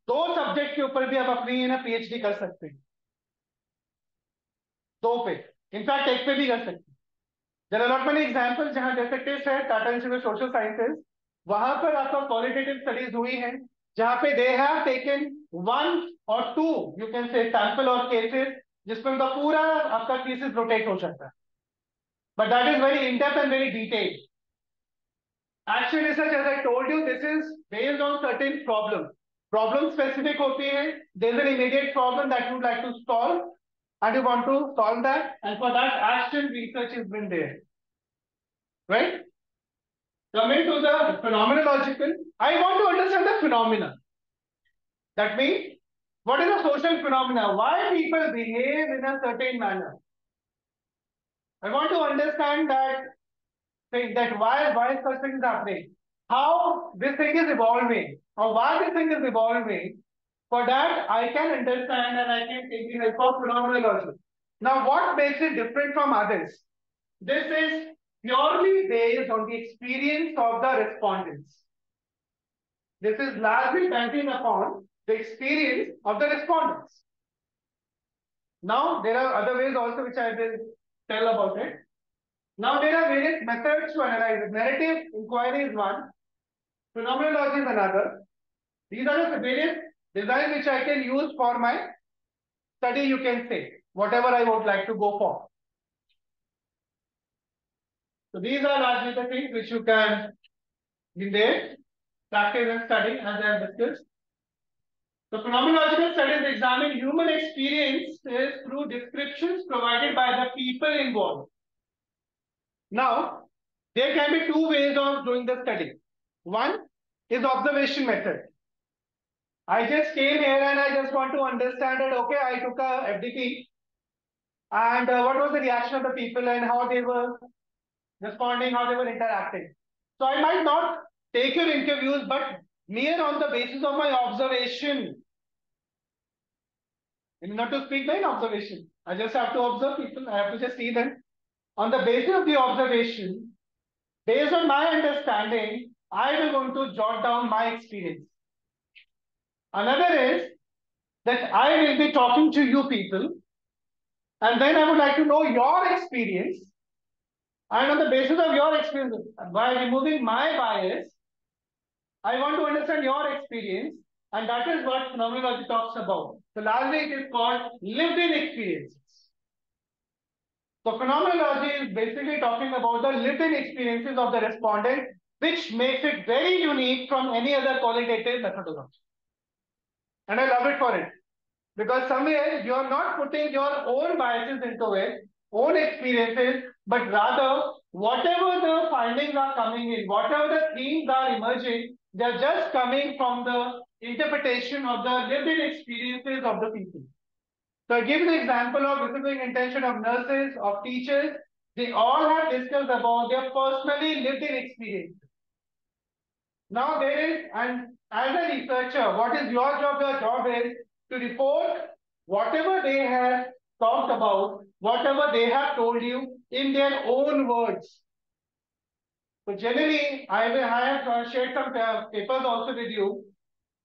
दो सब्जेक्ट के ऊपर भी आप अपनी ना पीएचडी कर सकते हैं। दो पे। इनफैक्ट एक पे भी कर सकते हैं। आर नॉट मेनी एग्जांपल जहाँ जैसे टेस्ट है टाटा इंस्टीट्यूट सोशल साइंसेज वहाँ पर आपका क्वालिटेटिव स्टडीज़ हुई है। जहां पे दे हैव टेकन वन और two you can say sample और केसेस जिसमें उनका पूरा आपका केसेस रोटेट हो सकता है but that is very in depth and very detail action research as I told you this is based on certain problem problem specific होती है there an immediate problem that you like to solve and you want to solve that and for that action research has been there right coming to the phenomenological i want to understand the phenomena that means what is a social phenomena why people behave in a certain manner i want to understand that thing that why why such thing is happening how this thing is evolving or why this thing is evolving For that, I can understand and I can take the help of phenomenology. Now, what makes it different from others? This is purely based on the experience of the respondents. This is largely banking upon the experience of the respondents. Now, there are other ways also which I will tell about it. Now, there are various methods to analyze it. Narrative inquiry is one, phenomenology is another. These are the various designs which I can use for my study, you can say, whatever I would like to go for. So these are largely the things which you can in there practice and study as I have discussed. The phenomenological studies examine human experiences through descriptions provided by the people involved. Now, there can be two ways of doing the study. One is observation method. I just came here and I just want to understand that, okay, I took a FDP and uh, what was the reaction of the people and how they were responding, how they were interacting. So I might not take your interviews, but mere on the basis of my observation, not to speak by observation. I just have to observe people. I have to just see them. On the basis of the observation, based on my understanding, I will going to jot down my experience. Another is that I will be talking to you people, and then I would like to know your experience. And on the basis of your experience, by removing my bias, I want to understand your experience, and that is what phenomenology talks about. So largely it is called lived-in experiences. So phenomenology is basically talking about the lived-in experiences of the respondent, which makes it very unique from any other qualitative methodology. And I love it for it. Because somewhere you are not putting your own biases into it, own experiences, but rather whatever the findings are coming in, whatever the themes are emerging, they're just coming from the interpretation of the lived-in experiences of the people. So I give the example of visiting intention of nurses, of teachers. They all have discussed about their personally lived-in experiences. Now there is, and as a researcher, what is your job? Your job is to report whatever they have talked about, whatever they have told you in their own words. So generally, I will have shared some papers also with you.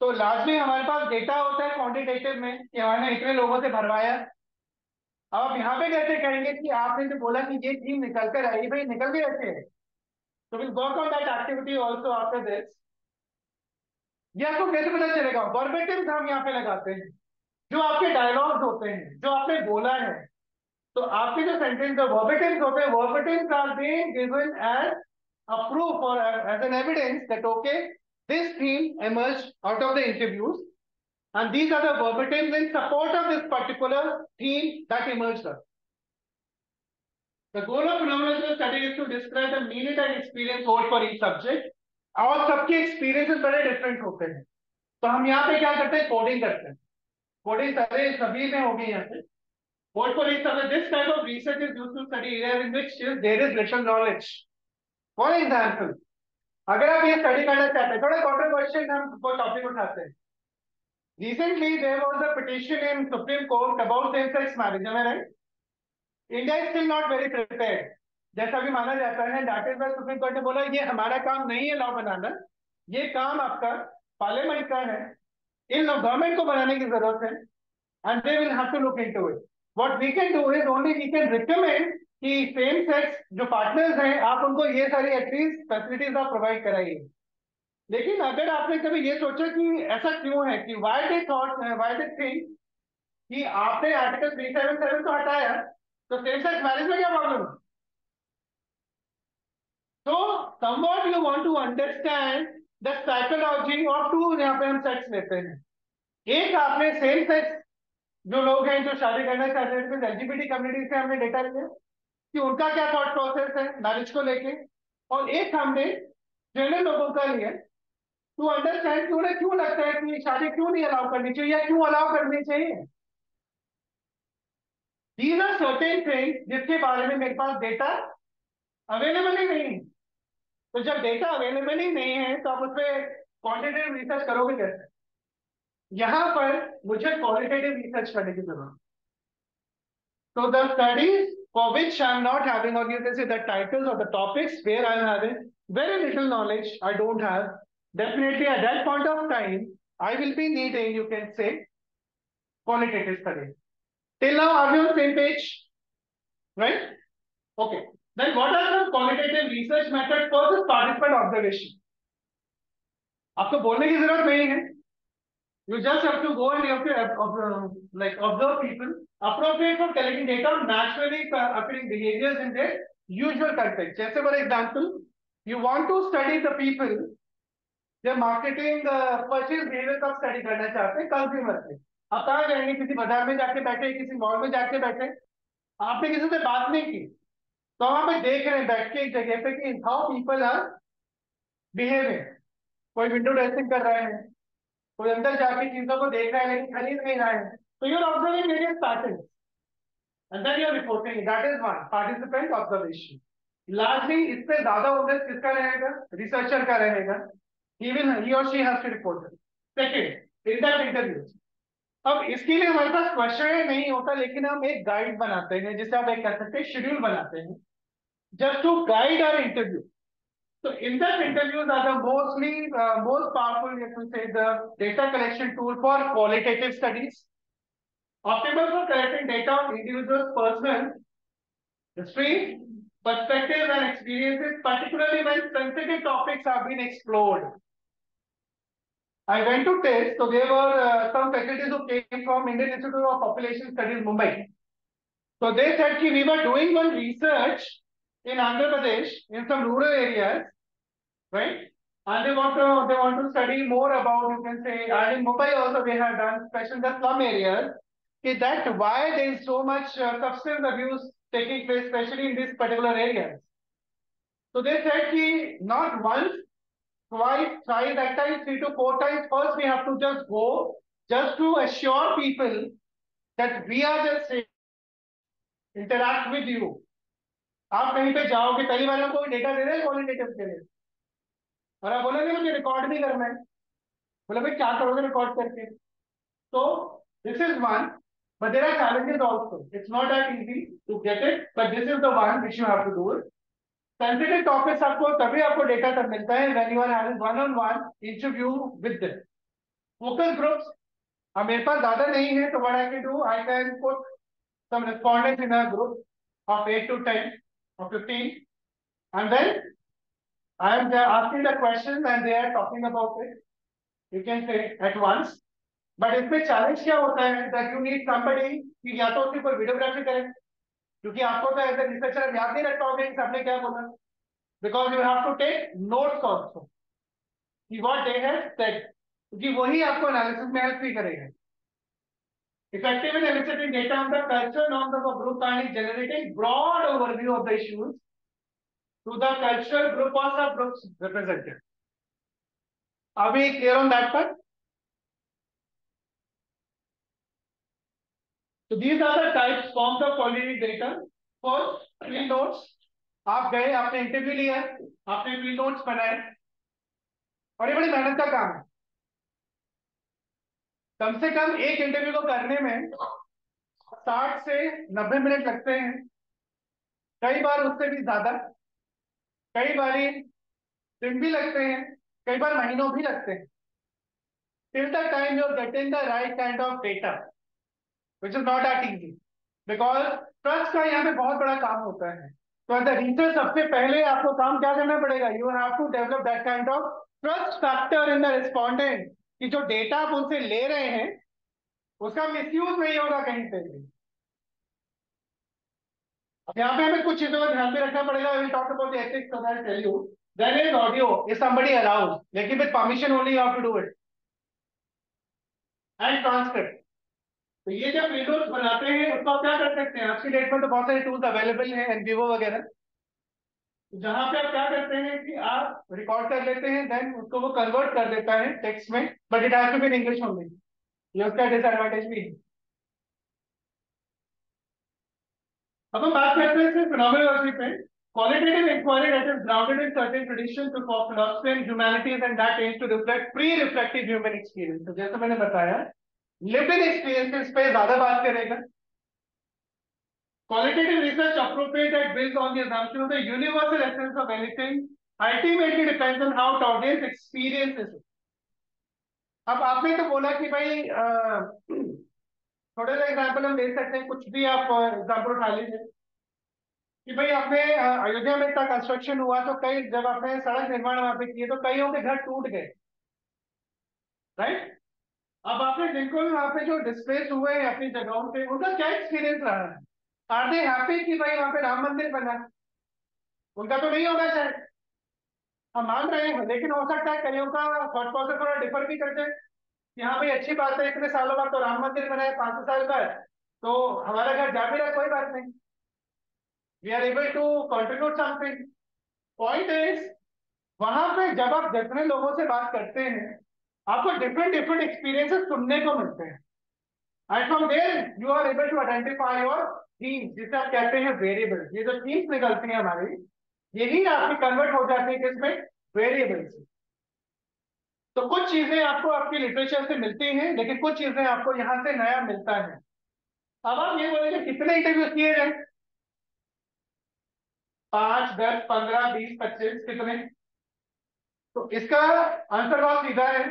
तो largely हमारे पास data होता है quantitative में कि हमने इतने लोगों से भरवाया। अब आप यहाँ पे कैसे कहेंगे कि आपने जो बोला कि ये टीम निकल कर आई भाई निकल भी ऐसे? है तो will work on that activity also after this ये आपको कैसे पता चलेगा? वर्बेटिम्स हम यहाँ पे लगाते हैं। जो आपके डायलॉग्स होते हैं जो आपने बोला है तो आपके जो सेंटेंस है वर्बेटिम्स होते हैं verbatims are being given as a proof or as an evidence that okay this theme emerge out of the interviews and these are the verbatims in support of this particular theme that emerge the goal of phenomenological study is to describe the meaning and experience hold for each subject और सबके experiences बड़े different होते हैं। तो हम यहाँ पे क्या करते हैं? कोडिंग करते हैं। कोडिंग सारे सभी में होगी यहाँ पे। Each subject, this type of research is used to study areas in which there is little knowledge. For example, अगर आप ये स्टडी करना चाहते हैं थोड़ा कॉन्ट्रोवर्शियल हम वो टॉपिक उठाते हैं recently there was a petition in supreme court about same sex marriage am i right india is still not very prepared जैसा भी माना जाता है दैट इज़ सुप्रीम कोर्ट ने बोला ये हमारा काम नहीं है लॉ बनाना ये काम आपका पार्लियामेंट का है इन गवर्नमेंट को बनाने की ज़रूरत है and they will have to look into it what we can do is only we can recommend कि सेम सेक्स जो पार्टनर्स हैं, आप उनको ये सारी एटलीस्ट फैसिलिटीज़ आप प्रोवाइड कराइए। लेकिन अगर आपने कभी ये सोचा कि ऐसा क्यों है कि why they thought why they think कि आपने आर्टिकल थ्री सेवन सेवन को हटाया तो सेम सेक्स मैरिज में क्या प्रॉब्लम है तो somewhat you want to understand the psychology of to यहाँ पे हम सेक्स लेते हैं। एक आपने सेम सेक्स जो लोग हैं, जो शादी करना चाहते हैं एलजीबीटी कम्युनिटी से हमने डेटा लिया, कि उनका क्या थॉट प्रोसेस है मैरिज को लेके। और एक हमने जनरल लोगों का लिया टू अंडरस्टैंड कि उन्हें क्यों लगता है कि शादी क्यों नहीं अलाउ करनी चाहिए या क्यों अलाउ करनी चाहिए। दीज आर सर्टेन थिंग्स जिसके बारे में मेरे पास डेटा अवेलेबल ही नहीं तो जब डेटा अवेलेबल ही नहीं है तो आप उस पर क्वांटिटेटिव रिसर्च करोगे कैसे? यहाँ पर मुझे क्वालिटेटिव रिसर्च करने की ज़रूरत So the studies for which I'm not having, or you can say the titles or the topics where I'm having very little knowledge, I don't have. Definitely at that point of time, I will be needing, you can say, qualitative studies. Till now, are we on the same page? Right? Okay. Then what are the qualitative research methods for this participant observation? आपको बोलने की ज़रूरत नहीं है You just have to go and you have to observe, like observe people appropriate for collecting data on naturally occurring behaviors in their usual context. जैसे for example, you want to study the people जब marketing purchase behaviour का study करना चाहते हैं consumer से आप कहा जाएँगे किसी बाज़ार में जाके बैठे किसी मॉल में जाके बैठे आपने किसी से बात नहीं की तो वहाँ पे देख रहे हैं बैठ के एक जगह पे कि हाउ पीपल आर बिहेविंग कोई विंडो ड्रेसिंग कर रहे हैं कोई अंदर जाके चीज़ों को देख रहा है, लेकिन खरीद नहीं रहा है। तो यूर ऑब्जर्विंग मेरियस पैटर्न अंदर you're reporting that is one participant observation largely इससे ज़्यादा ओनर किसका रहेगा? रिसर्चर का रहेगा। Even he or she has report second in that interview अब इसके लिए हमारे पास क्वेश्चन नहीं होता, लेकिन हम एक गाइड बनाते हैं, जिसे आप एक कह सकते हैं शेड्यूल बनाते हैं। Just to guide our interview So in-depth interviews are the mostly uh, most powerful, can say, the data collection tool for qualitative studies. Optimal for collecting data on individuals' personal history, perspectives, and experiences, particularly when sensitive topics have been explored. I went to test, so there were uh, some faculties who came from Indian Institute of Population Studies, Mumbai. So they said we were doing one research in Andhra Pradesh, in some rural areas, right? And they want to they want to study more about, you can say, and in Mumbai also they have done, especially in the slum areas, is that why there is so much uh, substance abuse taking place, especially in these particular areas. So they said ki not once, twice, thrice, at times three to four times. First, we have to just go, just to assure people that we are just interact with you. आप कहीं पे जाओगे, पहली बार आपको data दे रहे हैं qualitative के लिए। और आप बोलोगे, मुझे रिकॉर्ड भी करना है। बोले, भाई, क्या करोगे रिकॉर्ड करके? तो this is one but there are challenges also it's not at easy to get it but this is the which you have to do sensitive topics आपको, तभी आपको डेटा तब मिलता है when you are having one on one interview with focus groups मेरे पास ज़्यादा नहीं है तो what I can do I can put some in group of eight to ten or 15 and then I am asking the questions and they are talking about it you can say at once but इसमें challenge क्या होता है that you need somebody कि या तो उसकी कोई videography करे क्योंकि आपको तो एज ए रिसर्चर याद नहीं रख पाओगे कि सबने क्या बोला because you have to take notes also कि what they have said क्योंकि वही आपको एनालिसिस में हेल्प भी करेगा Effective in eliciting data on the cultural norms of a group and generating broad overview of the issues to the cultural group or subgroups represented. Are we clear on that part? So these are the types forms of quality data. First, field notes. आप गए आपने interview लिया आपने field notes बनाए और ये बड़ी मेहनत का काम है कम से कम एक इंटरव्यू को करने में साठ से नब्बे मिनट लगते हैं। कई बार उससे भी ज़्यादा, कई बार दिन भी लगते हैं, कई बार महीनों भी लगते हैं। Till the time you're getting the right kind of data, which is not that easy because trust का यहाँ पे बहुत बड़ा काम होता है। तो एज रिसर्च सबसे पहले आपको काम क्या करना पड़ेगा? You have to develop that kind of trust factor in the respondent कि जो डेटा आप उनसे ले रहे हैं, उसका मिसयूज नहीं होगा कहीं पे भी। अब यहाँ पे हमें कुछ चीज़ों का ध्यान में रखना पड़ेगा। Will talk about the ethics so that tell you then is audio is somebody allowed लेकिन with permission only you have to do it and transcript तो ये जब वीडियोस बनाते हैं, उसको आप क्या कर सकते हैं? आज की डेट में तो बहुत सारे टूल्स अवेलेबल हैं एनवीवो वगैरह। जहाँ पे आप क्या करते हैं कि आप रिकॉर्ड कर लेते हैं देन उसको वो कन्वर्ट कर देता है टेक्स्ट में but it has to be in English only ये उसका डिसएडवांटेज भी है। अब हम बात करते हैं सिर्फ़ फिनोमिनोलॉजी पे। Qualitative inquiry that is grounded in certain traditions of philosophy and humanities and that aims to reflect pre reflective human experience जैसे मैंने बताया लिविंग एक्सपीरियंसेस पे ज़्यादा बात करेगा। Qualitative research appropriate that builds on the assumption of the universal essence of anything, ultimately depends on how audience experiences it. अब आपने तो बोला कि भाई थोड़े सा एग्ज़ाम्पल हम ले सकते हैं, कुछ भी आप एग्ज़ाम्पल उठा लीजिए। कि भाई आपने अयोध्या में इतना कंस्ट्रक्शन हुआ तो कई, जब आपने सड़क निर्माण वहाँ पे किए तो कईयों के घर टूट गए। राइट अब आपने जिनको वहाँ पे जो डिस्प्लेस हुए हैं अपनी जगहों पे, उनका क्या एक्सपीरियंस रहा है? आर दे हैप्पी कि भाई, वहाँ पे राम मंदिर बना। उनका तो नहीं होगा शायद। हम मान रहे हैं, लेकिन हो सकता है कईयों का थॉट प्रोसेस थोड़ा डिफर भी करते हैं यहाँ पे अच्छी बात है, इतने सालों बाद तो राम मंदिर बना है, पाँच सौ साल बाद। तो हमारा घर जा भी रहा, कोई बात नहीं। We are able to contribute something point is वहाँ पे जब आप जितने लोगों से बात करते हैं, आपको डिफरेंट डिफरेंट एक्सपीरियंसेस सुनने को मिलते हैं। And from there you are able to identify your themes जिसे आप कहते हैं वेरिएबल ये जो थीम्स निकलती हैं हमारी यही आपकी कन्वर्ट हो जाती है किसमें वेरिएबल्स तो कुछ चीज़ें आपको आपके लिटरेचर से मिलती हैं, लेकिन कुछ चीज़ें आपको यहाँ से नया मिलता है। अब आप ये बोलेंगे, कितने इंटरव्यू किए गए पाँच, दस, पंद्रह, बीस, पच्चीस, कितने? तो इसका आंसर बहुत सीधा है।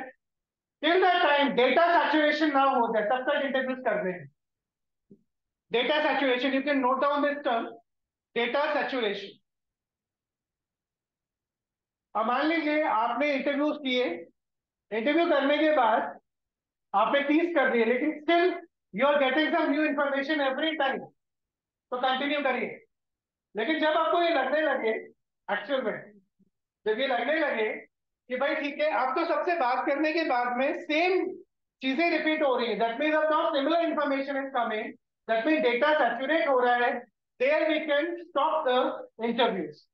टाइम डेटा सैचुरेशन ना हो जाए तब तक इंटरव्यूज़ कर रहे हैं। Data saturation you can note down this term data saturation अब मान लीजिए आपने इंटरव्यूज़ किए इंटरव्यू करने के बाद आपने तीस कर दिए, लेकिन still you are getting some new information every time तो कंटिन्यू करिए। लेकिन जब आपको ये लगने लगे एक्चुअल में, जब ये लगने लगे कि भाई ठीक है आप तो सबसे बात करने के बाद में सेम चीज़ें रिपीट हो रही है। दैट मीन अब similar information is coming that mean data saturate हो रहा है there we can stop the interviews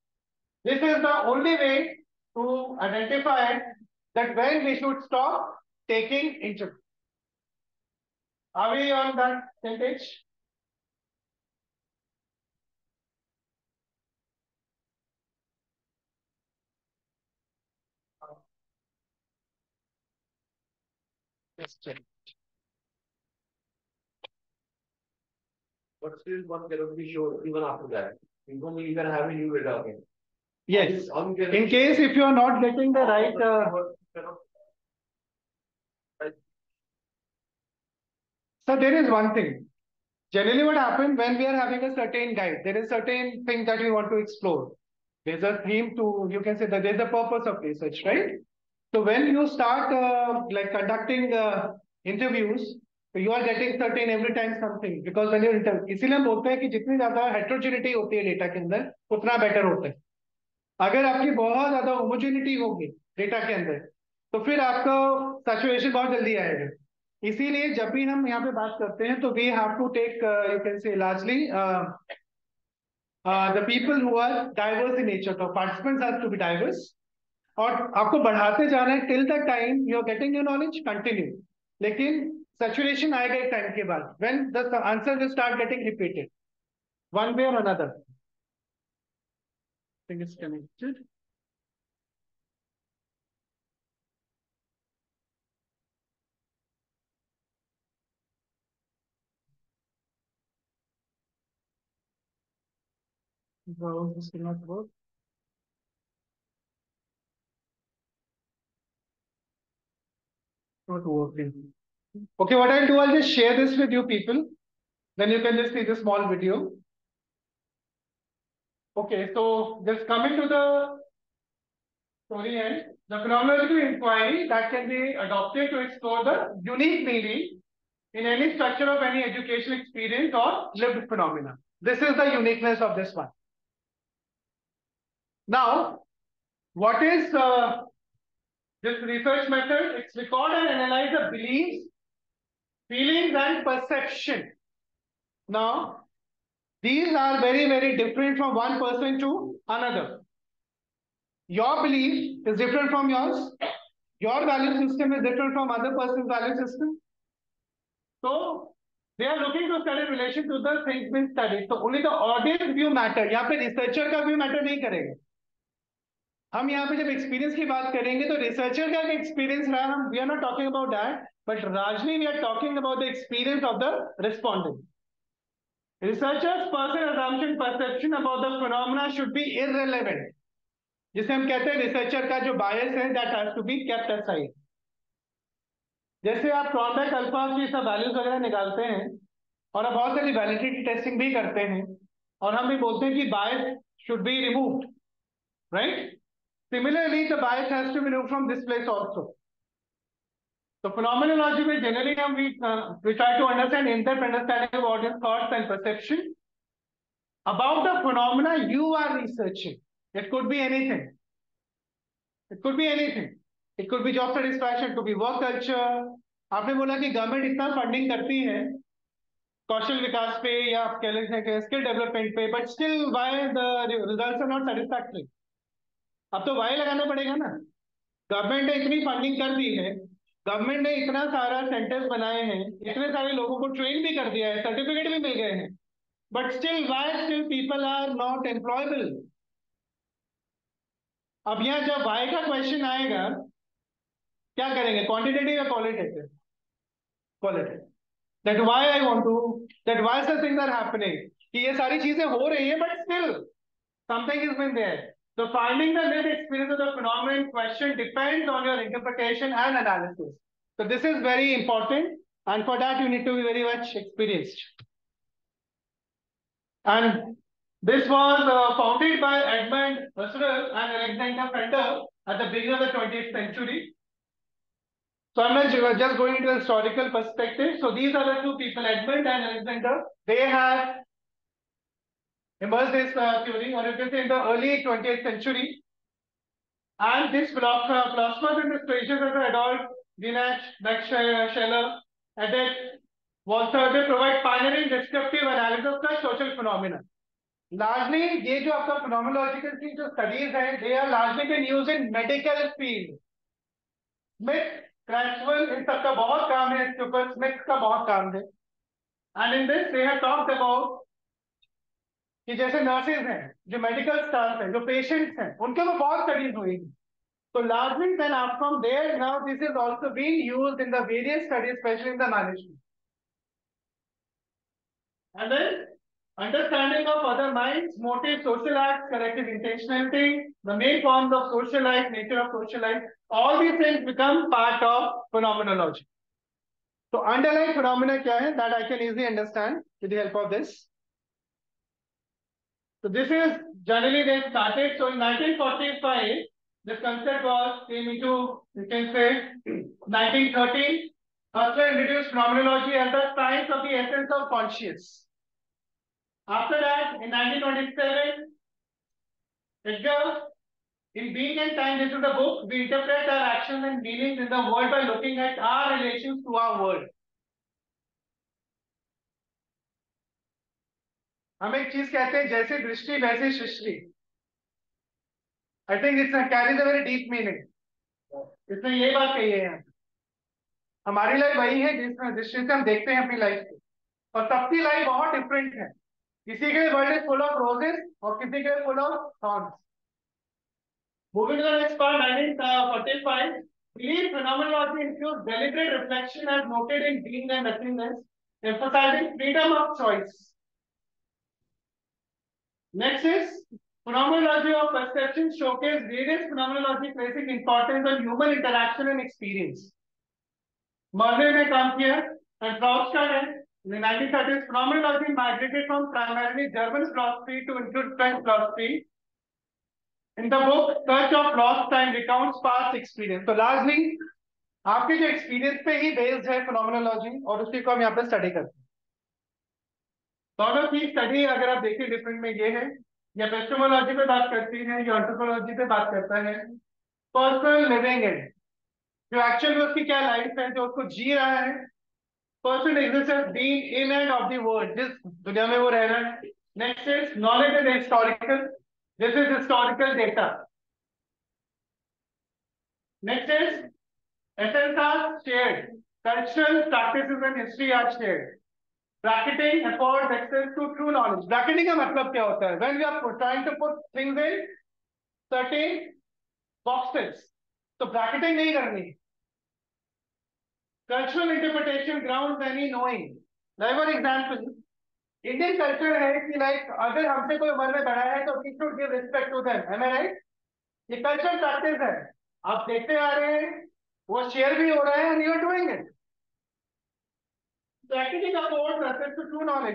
this is the only way to identify that when we should stop taking interview. Are we on that same page? Yes, But still one cannot be sure even after that. You know, you can have a new data again. Yes. In case if you are not getting the right uh, So there is one thing. Generally what happens when we are having a certain guide, there is certain thing that we want to explore. There's a theme to, you can say that there's a purpose of research, right? So when you start uh, like conducting uh, interviews, you are getting certain every time something, because when you're inter इसीलिए हम बोलते हैं कि जितनी ज़्यादा heterogeneity होती है data के अंदर, उतना बेटर होता है। अगर आपकी बहुत ज़्यादा होमोजेनिटी होगी डेटा के अंदर तो फिर आपका सैचुरेशन बहुत जल्दी आएगा। इसीलिए जब भी हम यहाँ पे बात करते हैं तो we have to take you can say largely the people who are diverse in nature तो participants have to be diverse और आपको बढ़ाते जाना है till the time you are getting your knowledge continue लेकिन सैचुरेशन आएगा एक टाइम के बाद when the answer will start getting repeated one way or another will not work. Not working. Okay, what I'll do, I'll just share this with you people. Then you can just see the small video. Okay, so just coming to the story end, the phenomenological inquiry that can be adopted to explore the unique meaning in any structure of any educational experience or lived phenomena. This is the uniqueness of this one. Now, what is uh, this research method? It's record and analyze the beliefs, feelings and perception. Now, these are very, very different from one person to another. Your belief is different from yours. Your value system is different from other person's value system. So they are looking to study relation to the things being studied. So only the audience view matter. यहाँ पे researcher का view matter नहीं करेगा. हम यहाँ पे जब experience की बात करेंगे तो रिसर्चर का एक्सपीरियंस रहा। हम we are not talking about that but largely we are talking about the experience of the respondent researchers person assumption perception about the phenomena should be irrelevant जिसे हम कहते हैं रिसर्चर का जो बायस है that has to be kept side जैसे आप product alpha की सब वैल्यूज़ वगैरह निकालते हैं, और आप बहुत सारी वैलिडिटी टेस्टिंग भी करते हैं, और हम भी बोलते हैं कि bias should be removed right? Similarly the bias has to be removed from this place also तो phenomenology में generally हम we uh, we try to understand understanding of audience thoughts and perception about the phenomena you are researching. It could be anything. It could be anything. It could be job satisfaction, it could be work culture. आपने बोला कि government इतना funding करती है कौशल विकास पे या आप कह लेते हैं स्किल डेवलपमेंट पे but still why the results are not satisfactory अब तो वाई लगाना पड़ेगा ना। गवर्नमेंट ने इतनी फंडिंग कर दी है गवर्नमेंट ने इतना सारा सेंटर्स बनाए हैं, इतने सारे लोगों को ट्रेन भी कर दिया है सर्टिफिकेट भी मिल गए हैं। But still why still people are not employable अब यहाँ जब वाई का क्वेश्चन आएगा, क्या करेंगे? क्वांटिटेटिव या qualitative qualitative that why I want to that why such things are happening कि ये सारी चीज़ें हो रही है but still something is been there So finding the lived experience of the phenomenon in question depends on your interpretation and analysis. So this is very important and for that you need to be very much experienced. And this was uh, founded by Edmund Husserl and Alexander Fender at the beginning of the 20th century. So I'm not just going into a historical perspective. So these are the two people, Edmund and Alexander. They have emerged this uh, theory, or you can say in the early 20th century. And this philosophers and the strategists are Adolf Dinach, Max Scheller, Edith Walter, they provide pioneering descriptive analysis of the social phenomena. Largely, ये जो आपका phenomenological की जो studies हैं, they are largely been used in medical field. Smith, Cranswell, इन सबका बहुत काम है इसके ऊपर, Smith का बहुत काम है. And in this, they have talked about कि जैसे नर्सेज हैं जो मेडिकल स्टाफ हैं जो पेशेंट्स हैं उनके ऊपर बहुत स्टडीज़ हुई थी तो लार्जली देन आप from there now this is also been used in the various studies specially in the management and then understanding of other minds motive social acts collective intentionality the main forms of social life nature of social life all these things become part of phenomenology so underlying phenomena kya hai that i can easily understand with the help of this So this is generally they started. So in 1945, this concept was came into, you can say, 1913. Husserl introduced phenomenology as the science of the essence of conscious. After that, in 1927, Edgar, in Being and Time, this is the book, we interpret our actions and meanings in the world by looking at our relations to our world. हम एक चीज़ कहते हैं जैसे दृष्टि वैसे सृष्टि। I think it's carries a very deep meaning इसने ये बात कही है हमारी लाइफ वही है जिस दृष्टि से हम देखते हैं अपनी लाइफ को। और सबकी लाइफ बहुत डिफरेंट है। किसी के world is full of roses और किसी के full of thorns Moving to the next part, 1945, belief phenomenology includes deliberate reflection as noted in being and nothingness, emphasizing freedom of choice. Next is phenomenology of perception showcase various phenomenology placing importance on human interaction and experience. Murray ने काम किया and Proustad in the 1930s phenomenology migrated from primarily German philosophy to include French philosophy. In the book Search of Lost Time recounts past experience. So largely आपके जो experience पे ही based है phenomenology और उसी को हम यहाँ पे स्टडी करते हैं दोनों की स्टडी अगर आप देखें डिफरेंट में ये है, या पेस्टोमोलॉजी पे बात करती है, या ऑन्टोपोलॉजी पे बात करता है पर्सनल लिविंग है जो एक्चुअल में उसकी क्या लाइफ है, जो उसको जी रहा है person exist been in end of the world जिस दुनिया में वो रह रहा है। Next is knowledge is historical this is historical data next is essence are shared cultural practices and history are shared bracketing affords access to true knowledge bracketing का मतलब क्या होता है when we are trying to put things in certain boxes तो bracketing नहीं करनी cultural interpretation grounds any knowing like for example Indian culture है कि लाइक अगर हमसे कोई उम्र में बड़ा है तो we should give respect to them am I right ये कल्चर प्रैक्टिस है आप देखते आ रहे हैं वो शेयर भी हो रहा है and you are doing it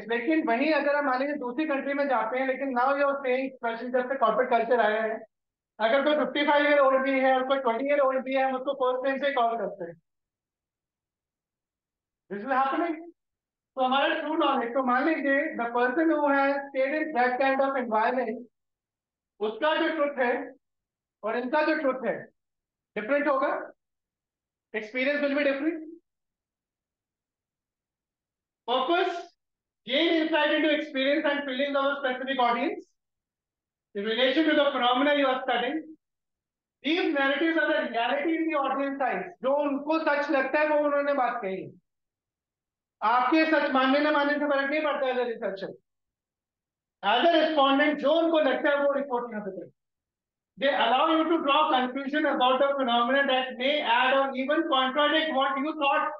लेकिन वहीं अगर हम मान लीजिए, दूसरी कंट्री में जाते हैं लेकिन now you are saying specially जब से कॉर्पोरेट कल्चर आया है, अगर कोई 55 ईयर ओल्ड भी है और कोई 20 ईयर ओल्ड भी है, हम उसको फ़र्स्ट नेम से कॉल करते हैं। दिस इज़ हैपनिंग तो हमारा ट्रू नॉलेज तो मान लीजिए the person who has stayed in that kind of environment उसका जो ट्रुथ है और इनका जो ट्रुथ है डिफरेंट होगा? Experience will be different purpose gain insight into experience and feelings of a specific audience in relation to the phenomena you are studying these narratives are the reality in the audience eyes जो उनको सच लगता है वो उन्होंने बात कही आपके सच मानने न मानने से फर्क नहीं पड़ता as researcher as a respondent जो उनको लगता है वो रिपोर्ट यहाँ पे करें they allow you to draw conclusion about the phenomena that may add or even contradict what you thought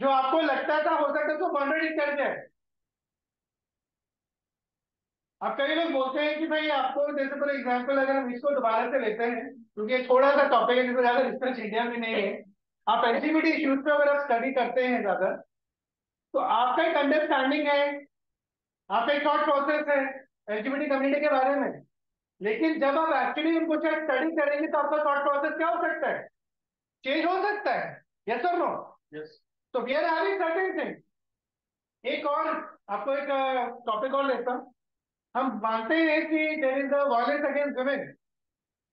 जो आपको लगता था हो सकता तो कॉन्ट्राडिक्ट कर जाए अब कई लोग बोलते हैं कि भाई आपको जैसे फॉर एग्जांपल अगर हम इसको दोबारा से लेते हैं, क्योंकि थोड़ा सा टॉपिक है, जिसमें ज़्यादा रिसर्च इंडिया में नहीं है। आप एलजीबीटी इश्यूज़ पे अगर आप स्टडी करते हैं ज़्यादा तो आपका एक अंडरस्टैंडिंग है, आपका एक थॉट प्रोसेस है एलजीबीटी कम्युनिटी के बारे में। लेकिन जब आप एक्चुअली उनको स्टडी करेंगे तो आपका थॉट प्रोसेस क्या हो सकता है? चेंज हो सकता है? Yes or no Yes. तो we are having certain thing एक और आपको एक टॉपिक और लेता हूँ। हम मानते हैं कि there is a violence against women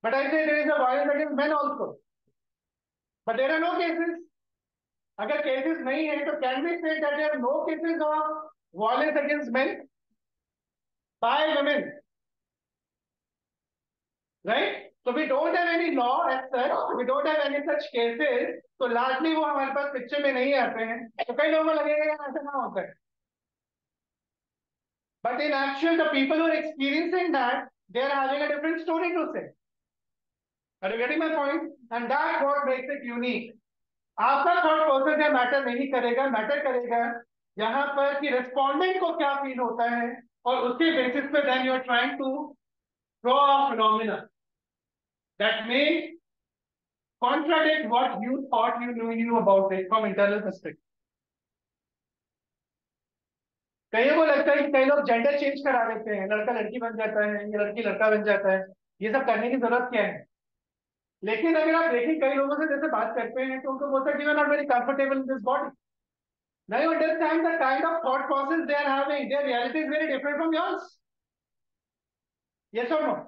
but I say there is a violence against men also but there are no cases अगर केसेस नहीं है तो can be say that there no cases of violence against men by women right? So we don't have any law as such we don't have any such cases तो largely वो हमारे पास picture में नहीं आते हैं तो कई लोगों को लगेगा यार ऐसा ना होता है but in actual the people who are experiencing that they are having a different story to say are you getting my point and that's what makes it unique आपका थॉट प्रोसेस या मैटर नहीं करेगा matter करेगा यहाँ पर कि respondent को क्या फील होता है और उसके बेसिस पे then you are trying to draw a phenomena that may contradict what you thought you knew, knew about it from internal perspective. कईयों को लगता है कि कई लोग जेंडर चेंज करा देते हैं लड़का लड़की बन जाता है या लड़की लड़का बन जाता है ये सब करने की ज़रूरत क्या है लेकिन अगर आप देखें कई लोगों से जैसे बात करते हैं तो उनको बोलता है कि not very comfortable in this body Now you understand the kind of thought process they are having. Their reality is very different from yours. Yes or no?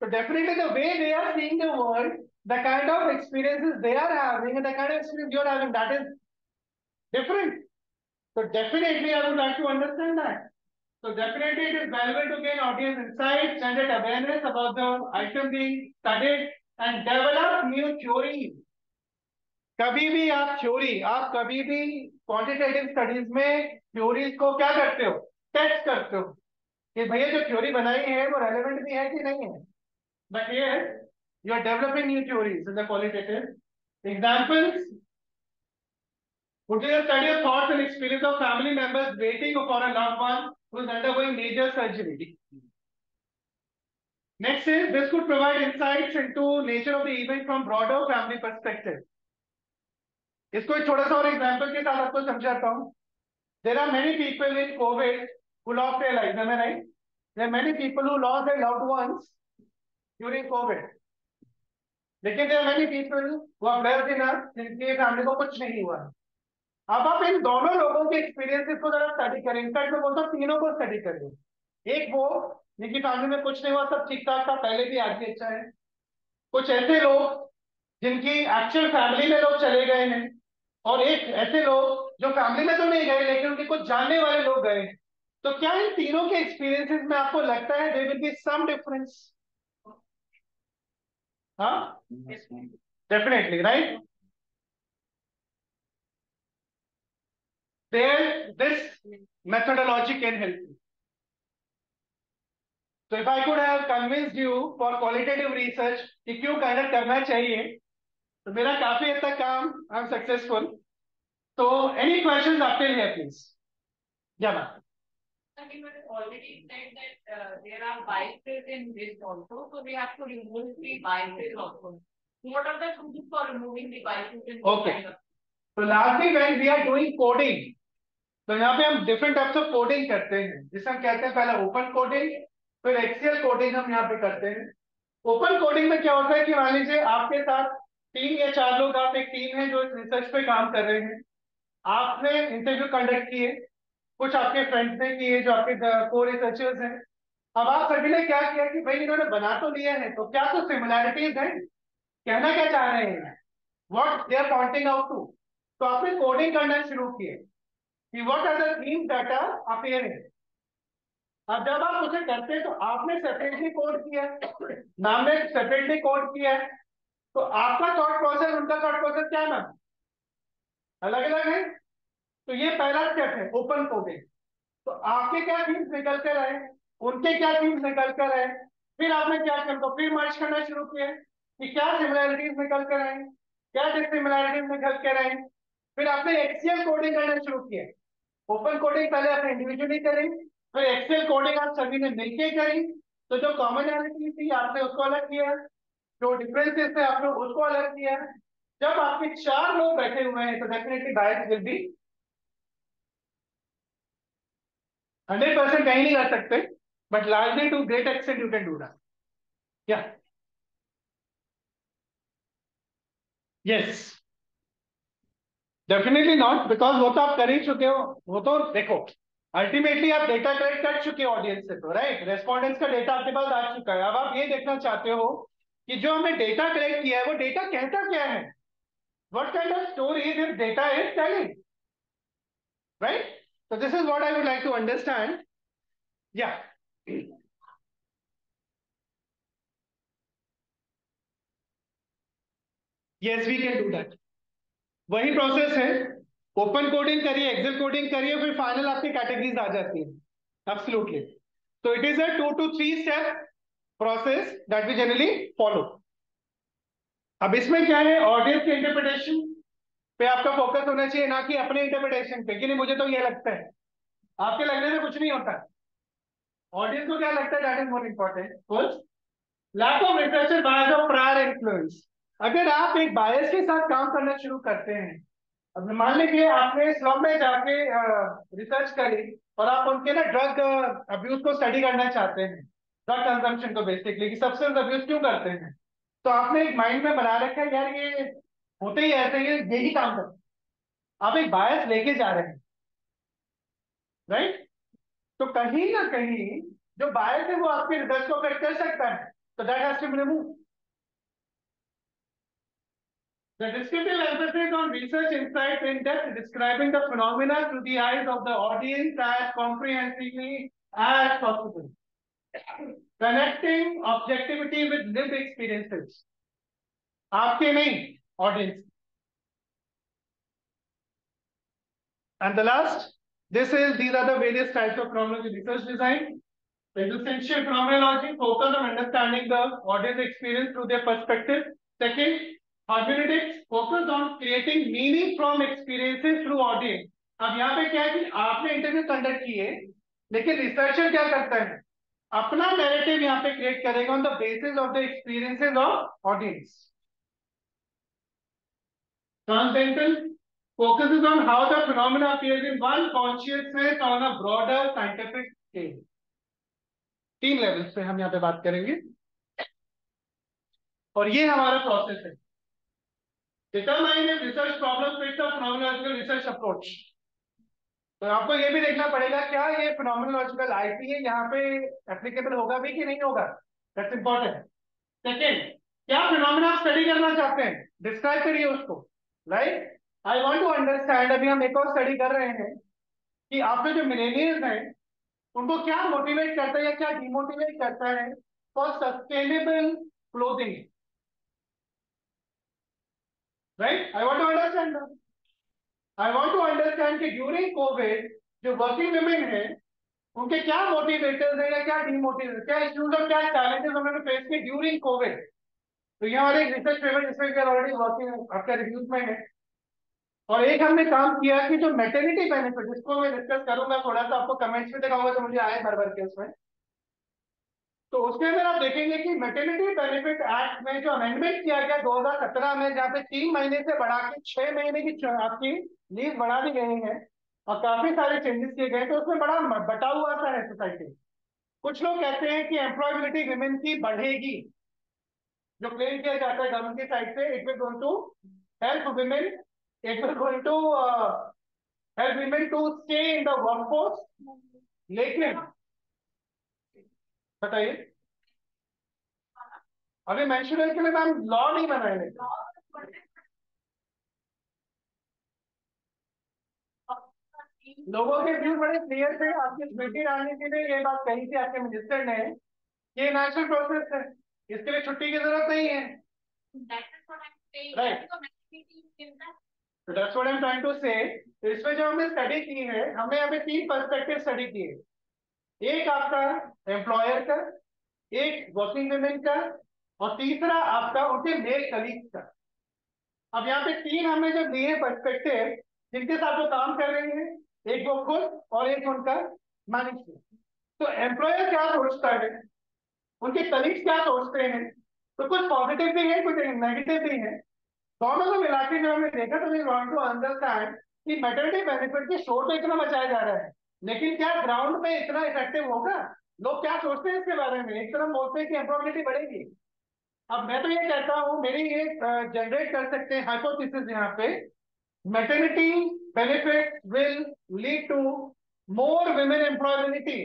So definitely the way they are seeing the world, the kind of experiences they are having and the kind of experience you are having, that is different. So definitely I would like to understand that. So definitely it is valuable to gain audience insight, generate awareness about the item being studied and develop new theories. कभी भी आप theory आप कभी भी quantitative studies में theories को क्या करते हो टेस्ट करते हो कि भैया जो थ्योरी बनाई है वो रेलेवेंट भी है कि नहीं है बट ये you are developing new theories in the qualitative examples Would you study of thoughts and experience of family members waiting for a loved one who is undergoing major surgery? Next is this could provide insights into nature of the event from broader family perspective. इसको एक छोटा सा और example के साथ आपको समझाता हूँ there are many people in COVID who lost their lives am i right there are many people who lost their loved ones during covid. लेकिन people who are blessed enough जिनकी फैमिली को कुछ नहीं हुआ। अब आप इन दोनों लोगों के एक्सपीरियंसेस को जरा स्टडी करें। इनफैक्ट मैं बोलता हूँ, तीनों को स्टडी करें। एक वो, जिनकी फैमिली में कुछ नहीं हुआ, सब ठीक ठाक था, पहले भी आज भी अच्छा है। कुछ ऐसे लोग, जिनकी एक्चुअल फैमिली में लोग चले गए हैं। और एक ऐसे लोग, जो फैमिली में तो नहीं गए, लेकिन उनके कुछ जानने वाले लोग गए तो क्या इन तीनों के एक्सपीरियंसेस में आपको लगता है there will be some difference हाँ definitely right there this methodology can help you so if i could have convinced you for qualitative research कि क्यों conduct करना चाहिए तो मेरा काफ़ी हद तक काम आई एम सक्सेसफुल तो any questions up till here please Yeah, ma'am. I mean, but already said that uh, there are biases in this also, so we have to remove the biases also. What are the tools for removing the biases in Okay. kind of? तो lastly when we are तो यहाँ पे हम different types of coding करते हैं जिसे हम कहते हैं पहले ओपन कोडिंग फिर एक्सीएल कोडिंग हम यहाँ पे करते हैं ओपन कोडिंग में क्या होता है कि मान लीजिए आपके साथ तीन या चार लोग आप एक टीम है जो रिसर्च पे काम कर रहे हैं आपने इंटरव्यू कंडक्ट किए कुछ आपके फ्रेंड्स ने किए, जो आपके को रिसर्चर्स हैं। अब आप सभी ने क्या किया कि भाई इन्होंने बना तो लिया है तो क्या कुछ सिमिलैरिटीज हैं? कहना क्या चाह रहे हैं? What they are pointing out to तो आपने कोडिंग करना शुरू किए कि what are the themes that are appearing अब जब आप उसे करते हैं तो आपने सेपरेटली कोड किया। नाम ने सेपरेटली कोड किया। है तो आपका थॉट प्रोसेस उनका थॉट प्रोसेस क्या है मैम अलग अलग है? तो ये पहला स्टेप है ओपन कोडिंग तो आपके क्या थीम्स निकल कर आए उनके क्या थीम्स निकल कर आए फिर आपने क्या किया? तो फिर मर्ज करना शुरू किया कि क्या सिमिलैरिटीज निकल कर आए क्या डिसिमिलैरिटीज निकल कर आए फिर आपने एक्सीएल कोडिंग करना शुरू किया ओपन कोडिंग पहले आपने इंडिविजुअली करी, फिर एक्सेल कोडिंग आप सभी ने मिलकर करी। तो जो कॉमनैलिटी थी, आपने उसको अलग किया। जो डिफरेंसेस थे, आपने उसको अलग किया। जब आपके चार लोग बैठे हुए हैं तो definitely bias will be hundred percent कहीं नहीं कर सकते but largely to great extent you can do that या यस डेफिनेटली नॉट बिकॉज़ वो तो आप कर ही चुके हो, वो तो देखो अल्टीमेटली आप डेटा कलेक्ट कर चुके हो ऑडियंस से तो राइट रेस्पॉन्डेंट्स का डेटा आपके पास आ चुका है। अब आप ये देखना चाहते हो कि जो हमने डेटा कलेक्ट किया है, वो डेटा कहता क्या है? What kind of story this data is telling so this is what i would like to understand yeah yes we can do that वही प्रोसेस है ओपन कोडिंग करिए एक्सेल कोडिंग करिए फिर फाइनल आपकी कैटेगरीज आ जाती है absolutely so it is a two to three step process that we generally follow अब इसमें क्या है ऑडियंस के इंटरप्रिटेशन पे आपका फोकस होना चाहिए, ना कि अपने इंटरप्रिटेशन पे, कि नहीं, मुझे तो ये लगता है। आपके लगने से कुछ नहीं होता। ऑडियंस को क्या लगता है? That is more important first lack of researcher bias of prior influence अगर आप एक बायस के साथ काम करना शुरू करते हैं, अब मान लीजिए आपने स्लम में जाके रिसर्च करी और आप उनके ना ड्रग अब्यूज को स्टडी करना चाहते हैं ड्रग कंजम्पशन को बेसिकली कि सब्सटेंस अब्यूज क्यों करते हैं? तो आपने एक माइंड में बना रखा है, यार ये होते ही ऐसे ये यही काम करते आप एक बायस लेके जा रहे हैं राइट तो कहीं ना कहीं जो बायस है वो आपके रिसर्च को अफेक्ट कर सकता है तो that has to be remove The descriptive emphasis on research insights in depth describing the phenomena through the eyes of the audience as comprehensively as possible. Connecting objectivity with lived experiences. आपके नहीं audience. And the last, this is these are the various types of phenomenology research design. Existential phenomenology focus on understanding the audience experience through their perspective. Second, hermeneutics focus on creating meaning from experiences through audience. अब यहाँ पे क्या है कि आपने interview conduct किए लेकिन researcher क्या करता है अपना नैरेटिव यहाँ पे क्रिएट करेगा on the basis of the experiences of audience transcendental focuses on how the phenomena appears in one consciousness on a broader scientific scale. तीन लेवल्स पे हम यहाँ पे बात करेंगे। और ये हमारा प्रोसेस है। Determine research problem fit the phenomenological research approach तो आपको ये भी देखना पड़ेगा, क्या ये फिनोमिनोलॉजिकल आईपी है, यहाँ पे एप्लीकेबल होगा भी कि नहीं होगा? दैट्स इंपॉर्टेंट सेकेंड क्या फिनोमिना स्टडी करना चाहते हैं? डिस्क्राइब करिए उसको। Right I want to understand अभी हम एक और स्टडी कर रहे हैं कि आपके जो मिलेनियर्स हैं, उनको क्या मोटिवेट करता है या क्या डिमोटिवेट करता है for sustainable clothing right I want to understand I want to understand कि ड्यूरिंग कोविड जो वर्किंग वुमेन है, उनके क्या मोटिवेटर्स है या क्या डिमोटिवेटर क्या इश्यूज़ और क्या चैलेंजेस उन्होंने फेस किए ड्यूरिंग कोविड तो यहाँ एक रिसर्च पेपर जिसमें ऑलरेडी वर्किंग आपका रिव्यूज़ में है। और एक हमने काम किया कि जो मेटर्निटी बेनिफिट जिसको मैं डिस्कस करूँगा, थोड़ा सा आपको कमेंट्स में दिखाऊँगा जो मुझे आए भर भर के उसमें। तो उसके अंदर आप देखेंगे कि मेटर्निटी बेनिफिट एक्ट में जो अमेंडमेंट किया गया 2017 में, जहाँ पे तीन महीने से बढ़ा के छह महीने की आपकी लीव बढ़ा दी गई है और काफ़ी सारे चेंजेस किए गए तो उसमें बड़ा बटा हुआ सा है सोसाइटी कुछ लोग कहते हैं कि एम्प्लॉयबिलिटी विमेन की बढ़ेगी। जो क्लेम किया जाता है गवर्नमेंट की साइड से it will going to help women it will going to help women to stay in the workforce लेकिन, बताइए। अभी मेंशुरल के लिए मैम लॉ नहीं बनाए लोगों के व्यू बड़े क्लियर थे, आपकी स्मृति डालने के लिए ये बात कही थी, आपके मिनिस्टर ने। ये नेचुरल प्रोसेस है। इसके लिए छुट्टी की ज़रूरत नहीं है। राइट तो that's what I am trying to say इसमें जो हमने स्टडी की है हमने पे तीन पर्सपेक्टिव स्टडी किए। एक आपका एम्प्लॉयर का एक वर्किंग वुमेन का और तीसरा आपका उनके मेल कलीग का। अब यहाँ पे तीन हमने जब लिए पर्सपेक्टिव जिनके साथ वो काम कर रहे हैं एक वो खुद और एक उनका मैनेजमेंट तो एम्प्लॉयर क्या सोचता है? उनके कलीग्स क्या सोचते हैं? तो कुछ पॉजिटिव भी है, कुछ नेगेटिव भी है। दोनों को मिला के जो हमने देखा तो वांट टू अंडरस्टैंड कि मेटर्निटी बेनिफिट के शोर तो इतना मचाया जा रहा है। लेकिन क्या ग्राउंड में इतना इफ़ेक्टिव होगा? लोग क्या सोचते हैं इसके बारे में? एक तरफ़ बोलते हैं कि एम्प्लॉयबिलिटी बढ़ेगी। अब मैं तो ये कहता हूँ, मेरी ये जनरेट कर सकते हैं हाइपोथेसिस यहाँ पे। Maternity benefit will lead to more women employability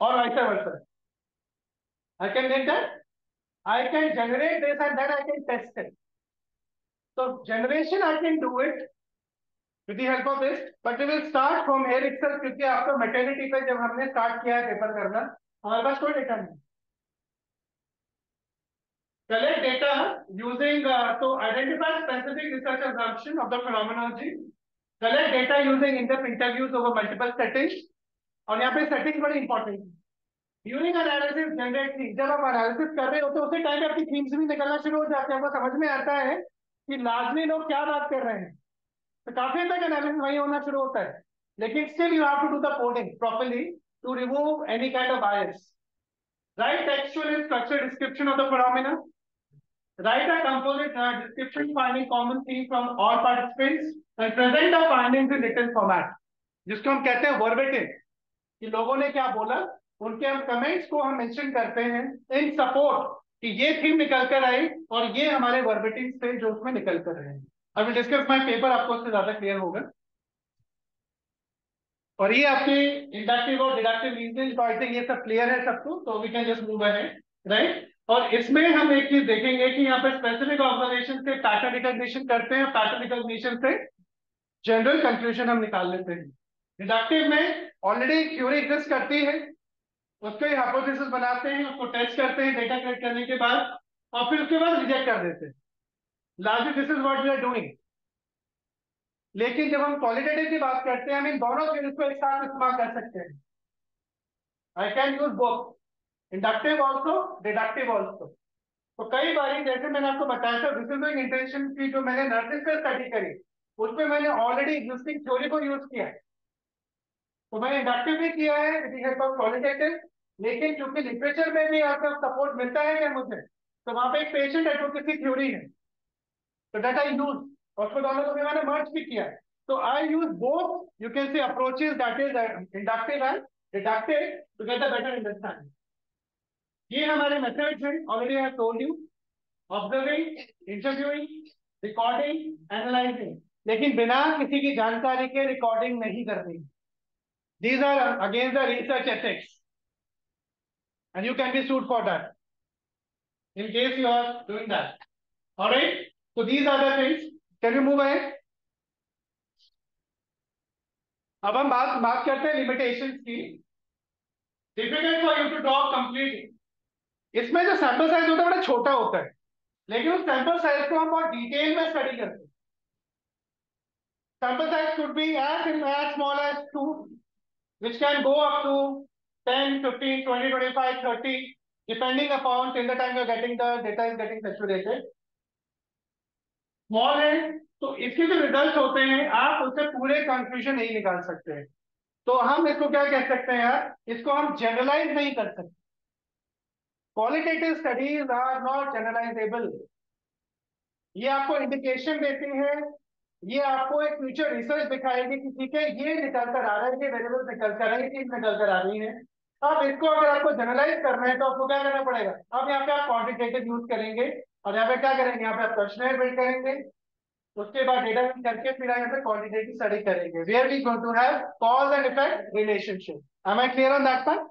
or vice versa. I can make that. I can generate this and then I can test it. So generation I can do it with the help of this, but we will start from here itself क्योंकि आपका maternity पे जब हमने start किया है paper करना हमारे पास कोई डेटा नहीं collect data using uh, to identify specific research assumption of the phenomenology collect data using in-depth interviews over multiple settings और यहाँ पे सेटिंग बड़ी इंपॉर्टेंट है। यूनिक एनालिसिस जनरेट थी जब आप एनालिसिस कर रहे होते उसी टाइम आपकी थीम्स भी निकलना शुरू हो जाते हैं। आपको समझ में आता है कि लाजमी लोग क्या बात कर रहे हैं। तो काफ़ी तक एनालिसिस वही होना शुरू होता है। लेकिन still you have to do the coding properly to remove any kind of bias right textual and structure description of the phenomena a composite uh, description finding common theme from all participants and present the findings in written format. जिसको हम कहते हैं वर्बेटिव कि लोगों ने क्या बोला? उनके हम कमेंट्स को हम मेंशन करते हैं इन सपोर्ट कि ये थीम निकल कर आई और ये हमारे वर्बिटिंग से जो उसमें निकल कर रहे हैं। डिस्कस माय पेपर आपको उससे ज़्यादा क्लियर होगा। और ये आपके इंडक्टिव और डिडक्टिव रीजनिंग तो आई थिंक ये सब क्लियर है सबको तो we can just move ahead right और इसमें हम एक चीज़ देखेंगे कि यहाँ पर स्पेसिफिक ऑब्जर्वेशन से पैटर्न रिकॉग्निशन करते हैं पैटर्न रिकॉग्निशन से जनरल कंक्लूजन हम निकाल लेते हैं। डिडक्टिव में ऑलरेडी थ्योरी एग्जिस्ट करती है। उसको हाइपोथेसिस बनाते हैं, उसको टेस्ट करते हैं डेटा कलेक्ट करने के बाद, और फिर उसके बाद रिजेक्ट कर देते हैं। Largely this is what we are doing लेकिन जब हम क्वालिटेटिव की बात करते हैं हम इन दोनों के एक साथ इस्तेमाल कर सकते हैं। I can use both inductive also deductive also तो कई बार जैसे मैंने आपको बताया था रिसीविंग इंटेंशन की जो मैंने नर्सिंग पर स्टडी करी, उसमें मैंने ऑलरेडी एग्जिस्टिंग थ्योरी को यूज़ किया। है तो मैंने इंडक्टिव भी किया है हेल्प ऑफ़ क्वालिटेटिव लेकिन क्योंकि लिटरेचर में भी आपका सपोर्ट मिलता है क्या मुझे? तो वहाँ पे एक पेशेंट एडवोकेसी थ्योरी है। तो डेट आई यूज़ उसको दोनों को मैंने मर्ज भी किया। है तो I use both you can see approaches that is inductive and deductive to get a better understanding ये हमारे मेथड्स हैं already I told you observing interviewing recording analysing लेकिन बिना किसी की जानकारी के रिकॉर्डिंग नहीं करनी these are against the research ethics and you can be sued for that in case you are doing that all right so these are the things can you move ahead अब हम बात बात करते हैं limitations की difficult for you to draw complete इसमें जो sample size होता है बड़ा छोटा होता है लेकिन उस सैंपल साइज़ को हम बहुत डिटेल में स्टडी करते हैं sample size could be as in as small as 2 which can go up to 10 15 20 25 30 depending upon till the time you're getting the data is getting saturated. Small है तो इसके जो रिज़ल्ट होते हैं, आप उससे पूरे कंक्लूजन नहीं निकाल सकते। हैं तो हम इसको क्या कह सकते हैं? यार इसको हम जनरलाइज नहीं कर सकते। Qualitative studies are not generalisable ये आपको इंडिकेशन देती है ये आपको एक फ्यूचर रिसर्च दिखाएगी कि ठीक है, ये निकल कर आ रहा है, ये वेरिएबल निकल कर आ रही है निकल कर आ रही है। अब इसको अगर आपको जनरलाइज करना है तो आपको क्या करना पड़ेगा? अब यहाँ पे आप क्वांटिटेटिव यूज़ करेंगे, और यहाँ पे क्या करेंगे? यहाँ पे आप क्वेश्चन बिल्ड करेंगे। उसके बाद डेटा करके फिर यहाँ पे क्वांटिटेटिव स्टडी करेंगे। Where we going to have cause and effect relationship am I clear on that part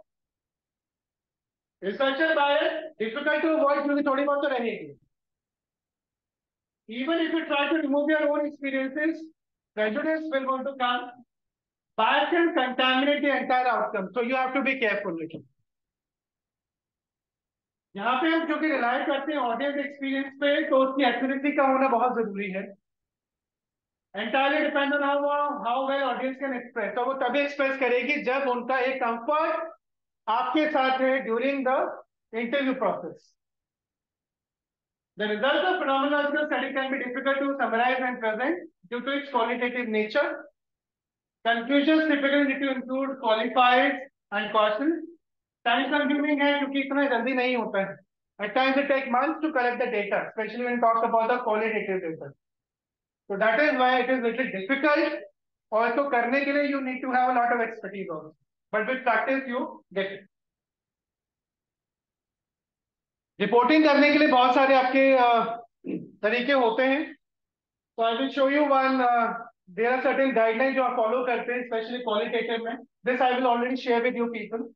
researcher bias difficult to avoid क्योंकि थोड़ी बहुत तो रहेगी। Even if you try to remove your own experiences, prejudice will want to come bias can contaminate the entire outcome. So you have to be careful यहाँ पे हम क्योंकि rely करते हैं ऑडियंस एक्सपीरियंस पे तो उसकी एक्यूरेसी का होना बहुत ज़रूरी है। Entirely depend on how how well audience can express तो वो तभी एक्सप्रेस करेगी जब उनका एक कंफर्ट आपके साथ है during the interview process The results of phenomenological study can be difficult to summarize and present due to its qualitative nature. Conclusions typically need to include qualified and cautions. Time consuming है क्योंकि इतना जल्दी नहीं होता है. At times it takes months to collect the data, especially when talks about the qualitative data. So that is why it is little difficult. और तो करने के लिए you need to have a lot of expertise also. But with practice you get it. Reporting करने के लिए बहुत सारे आपके तरीके होते हैं। तो I will show you one there are certain guideline जो आप फॉलो करते हैं स्पेशली क्वालिटेटिव में। This I will already share with you people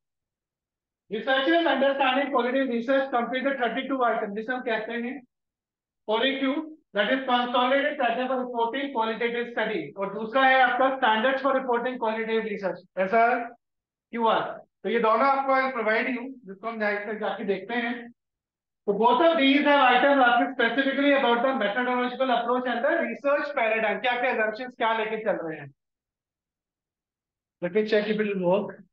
researchers understanding qualitative research complete the 32 item जिसे हम कहते हैं। Q that is consolidated for reporting qualitative study और दूसरा है आपका standards for reporting qualitative research ऐसा क्यू आर तो ये दोनों आपको प्रोवाइड यू जिसको हम जाके देखते हैं। So both of these have items asking specifically about the methodological approach and the research paradigm. क्या क्या assumptions क्या लेके चल रहे हैं? Let me check if it will work.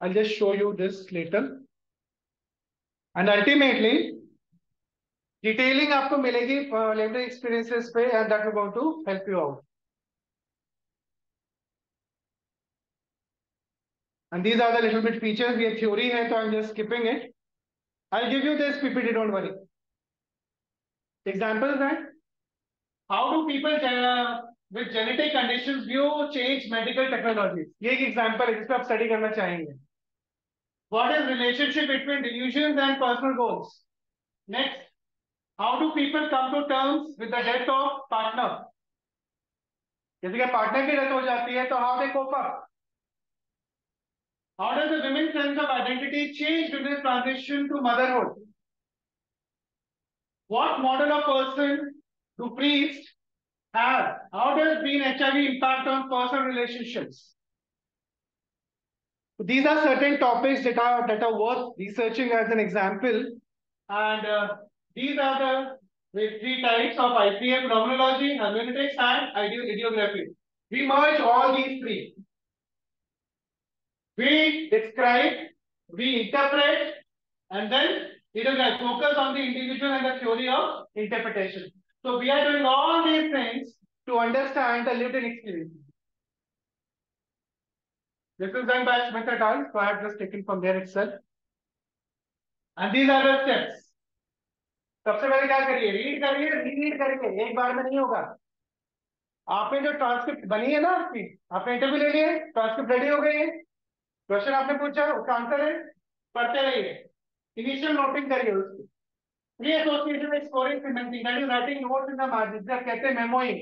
I'll just show you this later. And ultimately, detailing आपको मिलेगी lived experiences पे and that is going to help you out. And these are the little bit features. We have theory here, so I'm just skipping it. I'll give you this PPT, don't worry. Examples that how do people uh, with genetic conditions view change medical technologies? ये एक example है जिसपे आप study करना चाहेंगे. What is relationship between delusions and personal goals? Next, how do people come to terms with the death of partner? जैसे कि partner की death हो जाती है तो how they cope up? How does the women's sense of identity change during transition to motherhood? What model of person do priests have? How does being HIV impact on personal relationships? These are certain topics that are that are worth researching as an example, and uh, these are the three types of IPM phenomenology, hermeneutics, and ideography. We merge all these three. We describe, we interpret, and then it will like focus on the individual and the theory of interpretation. So we are doing all these things to understand the lived experience. This is done by Smith et al. So I have just taken from there itself. And these are the steps. सबसे पहले क्या करिए read करिए read करिए एक बार में नहीं होगा आपने जो ट्रांसक्रिप्ट बनी है ना आपकी आपने इंटरव्यू ले लिए ट्रांसक्रिप्ट रेडी हो गई है क्वेश्चन आपने पूछा, उसका आंसर है, पढ़ते रहिए। इनिशियल नोटिंग करिए उसकी। Pre association scoring cementing that is writing notes in the margin जब कहते हैं मेमोइंग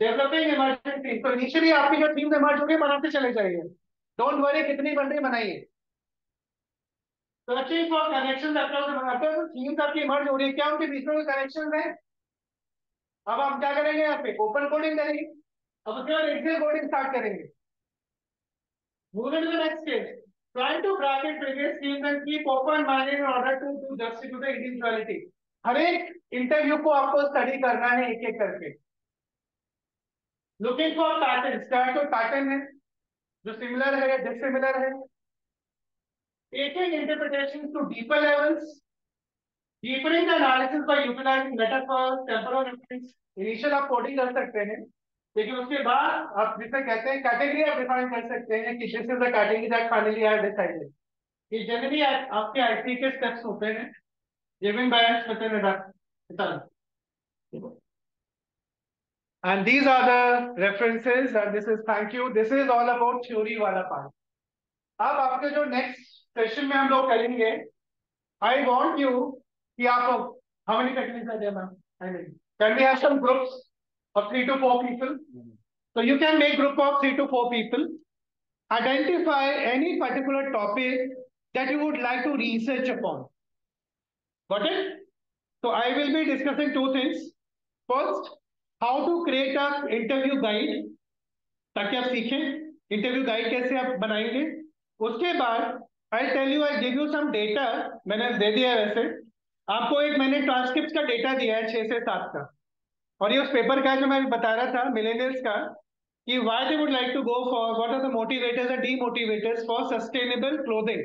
डेवलपिंग इमरजेंसी तो इनिशियली आपकी जो थीम इमर्ज होगी बनाते चले जाइए। डोंट वरी कितनी बन रही बनाइए। सर्चिंग फॉर कनेक्शन थीम्स आपकी इमर्ज हो रही है। क्या उनके बीच में कनेक्शन है? अब आप क्या करेंगे यहाँ पे? ओपन कोडिंग करेंगे। अब उसके बाद एक्सेल कोडिंग स्टार्ट करेंगे। Moving to the next case. Try to bracket previous schemes and keep open mind in order to do justice the individuality. हर एक इंटरव्यू को आपको स्टडी करना है एक एक करके लुकिंग फॉर पैटर्न क्या तो पैटर्न है, जो सिमिलर है या डिसिमिलर है taking interpretation to deeper levels deepening analysis by utilising metaphors temporal reference initial आप कोडिंग कर सकते हैं लेकिन उसके बाद आप जिसे कहते हैं कैटेगरी आप डिफाइन कर सकते हैं कि this is the category that finally I decided कि जनरली आपके आईटी के स्टेप्स होते हैं given by Satyan And these are the references and this is thank you. This is all about theory वाला part. अब आपके जो next session में हम लोग करेंगे I want you कि आप how many techniques are there ma'am? I mean, can we have some groups of three to four people? So you can make group of three to four people. Identify any particular topic that you would like to research upon. Got it? So I will be discussing two things. First, how to create a interview guide ताकि आप सीखें interview guide कैसे आप बनाएँगे उसके बाद I tell you I give you some data मैंने दे दिया है वैसे आपको एक मैंने ट्रांसक्रिप्ट का डेटा दिया है छह से सात का और ये उस पेपर का जो मैं बता रहा था मिलेनियल्स का, कि why they would like to go for what are the motivators and demotivators for sustainable clothing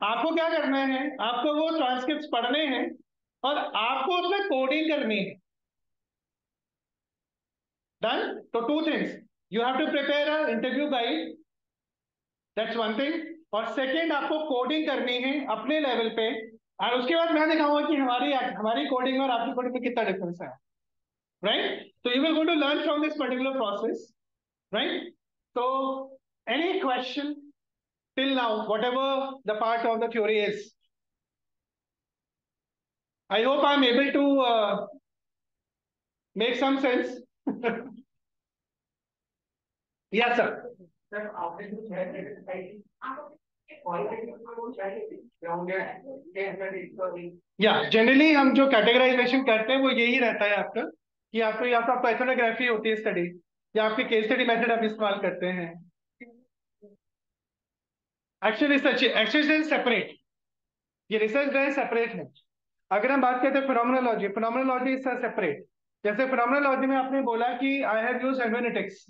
आपको क्या करना है? आपको वो ट्रांसक्रिप्ट पढ़ने हैं और आपको उसमें कोडिंग करनी है। डन तो two things you have to prepare an interview guide. That's one thing. और सेकेंड आपको कोडिंग करनी है अपने लेवल पे। और उसके बाद मैं दिखाऊँगा कि हमारी हमारी कोडिंग और आपकी कोडिंग में कितना डिफरेंस है। राइट तो you will go to learn from this particular process right तो any question till now whatever the part of the theory is i hope i'm able to uh, make some sense [laughs] yes sir Sir, आपने जो है या generally हम जो categorisation करते हैं वो यही रहता है आपका कि आपको या तो आपको एथनोग्राफी होती है स्टडी या आपकी केस स्टडी मेथड आप इस्तेमाल करते हैं। एक्चुअली रिसर्च एक्चुअली सेपरेट ये रिसर्च है सेपरेट है। अगर हम बात करते हैं फिनोमिनोलॉजी फिनोमिनोलॉजी इज़ सेपरेट जैसे फिनोमिनोलॉजी में आपने बोला कि आई हैव यूज़ एडवेनेटिक्स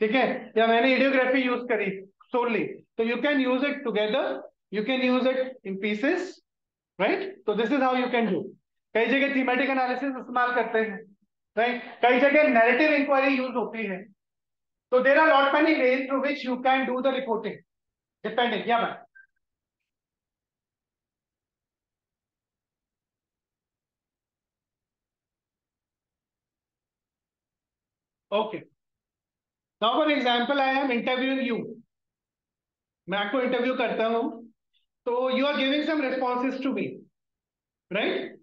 ठीक है? या मैंने इडियोग्राफी यूज़ करी सोलली तो you can use it together you can use it in pieces right तो this is how you can do कई जगह थीमेटिक एनालिसिस इस्तेमाल करते हैं। कई जगह नैरेटिव इंक्वायरी यूज़ होती है तो there are lot many ways through which you can do the reporting depending या ma'am Okay. Now, for example, I am interviewing you. मैं आपको इंटरव्यू करता हूँ. तो you are giving some responses to me right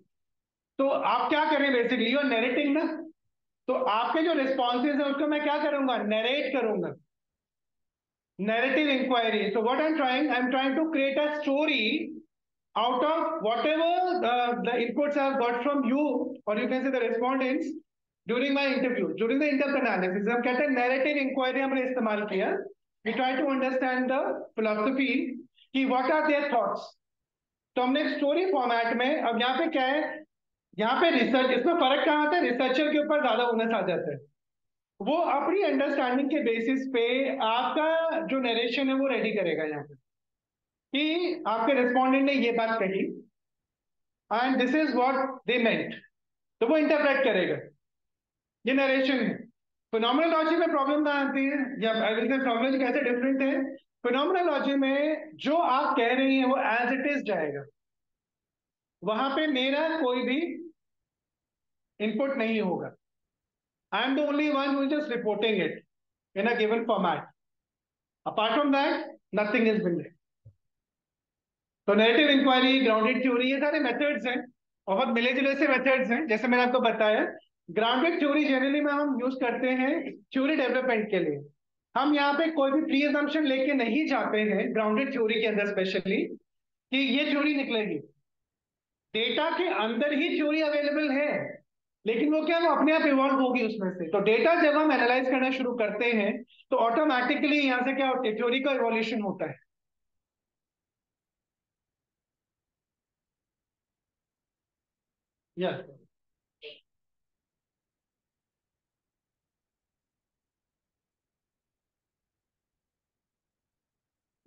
तो आप क्या कर बेसिकली यू आर नरेटिंग ना तो आपके जो रिस्पॉन्सेज है, उसको मैं क्या करूँगा? नरेट करूँगा। Narrative inquiry so what am trying I am trying to create a story out of whatever the inputs are got from you और you can see the respondents during my interview during the interpretive analysis कहते हैं narrative inquiry हमने इस्तेमाल किया। We try to understand the philosophy कि what are their thoughts तो हमने story format में, अब यहाँ पे क्या है? यहाँ पे रिसर्च इसमें फ़र्क कहाँ आता है? रिसर्चर के ऊपर ज़्यादा ओनस आ जाता है। वो अपनी अंडरस्टैंडिंग के बेसिस पे आपका जो नरेशन है वो रेडी करेगा यहाँ पे। कि आपके रिस्पोंडेंट ने ये बात कही and this is what they meant तो वो इंटरप्रेट करेगा। ये नरेशन है। फिनोमिनोलॉजी में प्रॉब्लम ना आती है? या फिनोमिनोलॉजी कैसे डिफरेंट है? फिनोमिनोलॉजी में जो आप कह रही हैं वो एज इट इज़ जाएगा। वहाँ पे मेरा कोई भी इनपुट नहीं होगा I am one who is just reporting it in a given format. Apart from that, nothing is been there. तो नेगेटिव इंक्वायरी ग्राउंडेड थ्योरी ये सारे मेथड्स हैं बहुत मिले जुले से मेथड्स हैं जैसे मैंने आपको बताया ग्राउंडेड थ्योरी जनरली में हम यूज़ करते हैं थ्योरी डेवलपमेंट के लिए हम यहाँ पे कोई भी प्री एजम्पशन लेके नहीं जाते हैं ग्राउंडेड थ्योरी के अंदर स्पेशली कि ये थ्योरी निकलेगी डेटा के अंदर ही थ्योरी अवेलेबल है, लेकिन वो क्या, वो अपने आप इवॉल्व होगी उसमें से। तो डेटा जब हम एनालाइज करना शुरू करते हैं तो ऑटोमेटिकली यहाँ से क्या होता है थ्योरी का इवोल्यूशन होता है। यस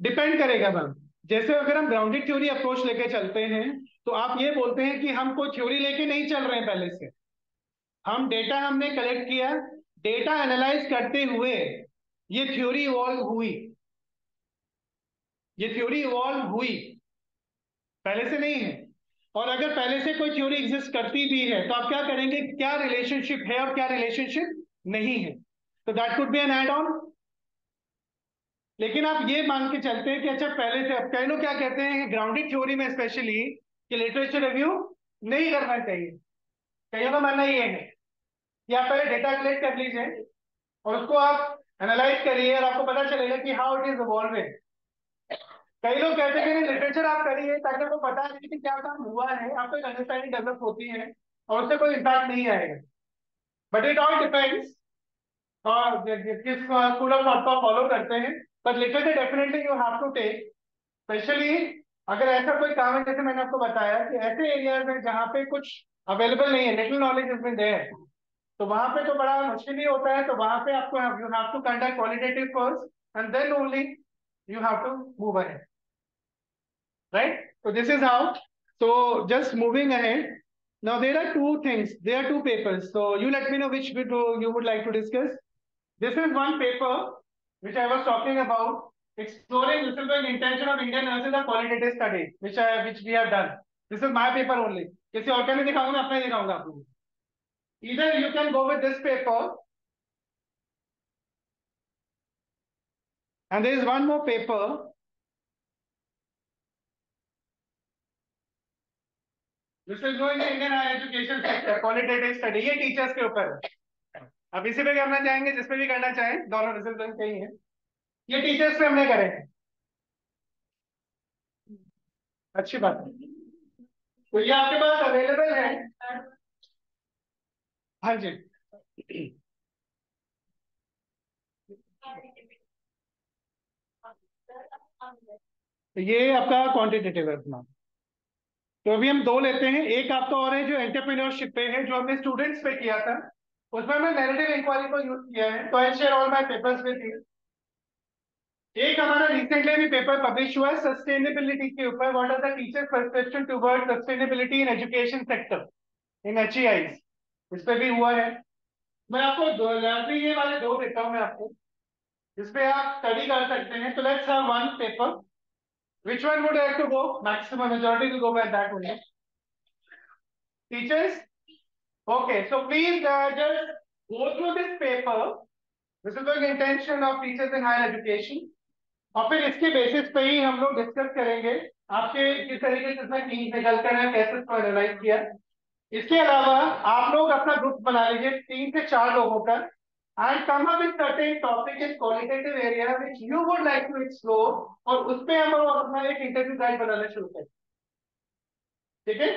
डिपेंड करेगा मैम जैसे अगर हम ग्राउंडेड थ्योरी अप्रोच लेके चलते हैं तो आप ये बोलते हैं कि हम कोई थ्योरी लेके नहीं चल रहे हैं पहले से। हम डेटा हमने कलेक्ट किया डेटा एनालाइज करते हुए ये थ्योरी इवॉल्व हुई। ये थ्योरी इवॉल्व हुई। पहले से नहीं है। और अगर पहले से कोई थ्योरी एग्जिस्ट करती भी है तो आप क्या करेंगे? क्या रिलेशनशिप है और क्या रिलेशनशिप नहीं है? तो that could be an add on लेकिन आप ये मान के चलते हैं कि अच्छा पहले से अब कई क्या कहते हैं ग्राउंडेड थ्योरी में स्पेशली कि लिटरेचर रिव्यू नहीं करना चाहिए। कईयों का मानना ये है कि आप पहले डेटा कलेक्ट कर लीजिए और उसको आप एनालाइज करिए और आपको पता चलेगा कि हाउ इट इज़ इवॉल्विंग कई लोग कहते हैं कि लिटरेचर आप करिए ताकि आपको पता है कि क्या काम हुआ है, आपको एक अंडरस्टैंडिंग डेवलप होती है और उससे कोई इम्पैक्ट नहीं आएगा। बट इट ऑल डिपेंड्स और किस स्कूल ऑफ़ थॉट को फॉलो करते हैं but literature definitely you have to take specially अगर ऐसा कोई काम है, जैसे मैंने आपको बताया कि ऐसे एरिया में जहाँ पे कुछ अवेलेबल नहीं है लिटल नॉलेज इसमें दे तो वहाँ पे तो बड़ा मुश्किल ही होता है तो वहाँ पे आपको you have to conduct qualitative course and then only you have to move ahead right तो this is how so just moving ahead now there are two things there are two papers so you let me know which you would like to discuss this is one paper which I was talking about exploring whistleblowing intention of indian nurses and qualitative study which i which we have done this is my paper only किसी और का नहीं दिखाऊँगा मैं अपना ही दिखाऊँगा आप लोगों either you can go with this paper And there is one more paper. This is going in Indian higher education sector, qualitative study. ये टीचर्स के ऊपर है अब इसी पे करना चाहेंगे जिस पे भी करना चाहें दोनों रिज़ल्ट सही है ये टीचर्स पे हमने करे अच्छी बात। है तो ये आपके पास अवेलेबल है। हाँ जी। तो ये आपका क्वांटिटेटिव है अपना। तो अभी हम दो लेते हैं। एक आपका और है जो एंटरप्रेन्योरशिप पे है, जो हमने स्टूडेंट्स पे किया था। उसमें हमने नैरेटिव इंक्वायरी को यूज़ किया है। तो I share all my papers with you एक हमारा रिसेंटली भी पेपर पब्लिश हुआ है सस्टेनेबिलिटी के ऊपर what are the teacher perception towards sustainability in education sector in HEI इस पे भी हुआ है। मैं आपको दो लर्निंग ये वाले दो देता हूँ मैं आपको जिस पे आप स्टडी कर सकते हैं। तो let's have one paper which one would like to go maximum majority to go by that one teachers okay so please just go through this paper This is the intention of teachers in higher education. और फिर इसके basis पे ही हम लोग discuss करेंगे, आपके किस तरीके से इसमें टीम निकल है, कैसे इसको एनालाइज किया इसके अलावा आप लोग अपना ग्रुप बना लीजिए, तीन से चार लोगों का। And come up topic in qualitative area which you would like to explore, और उस पे हम अपना एक इंटरव्यू गाइड बनाना शुरू करें ठीक है?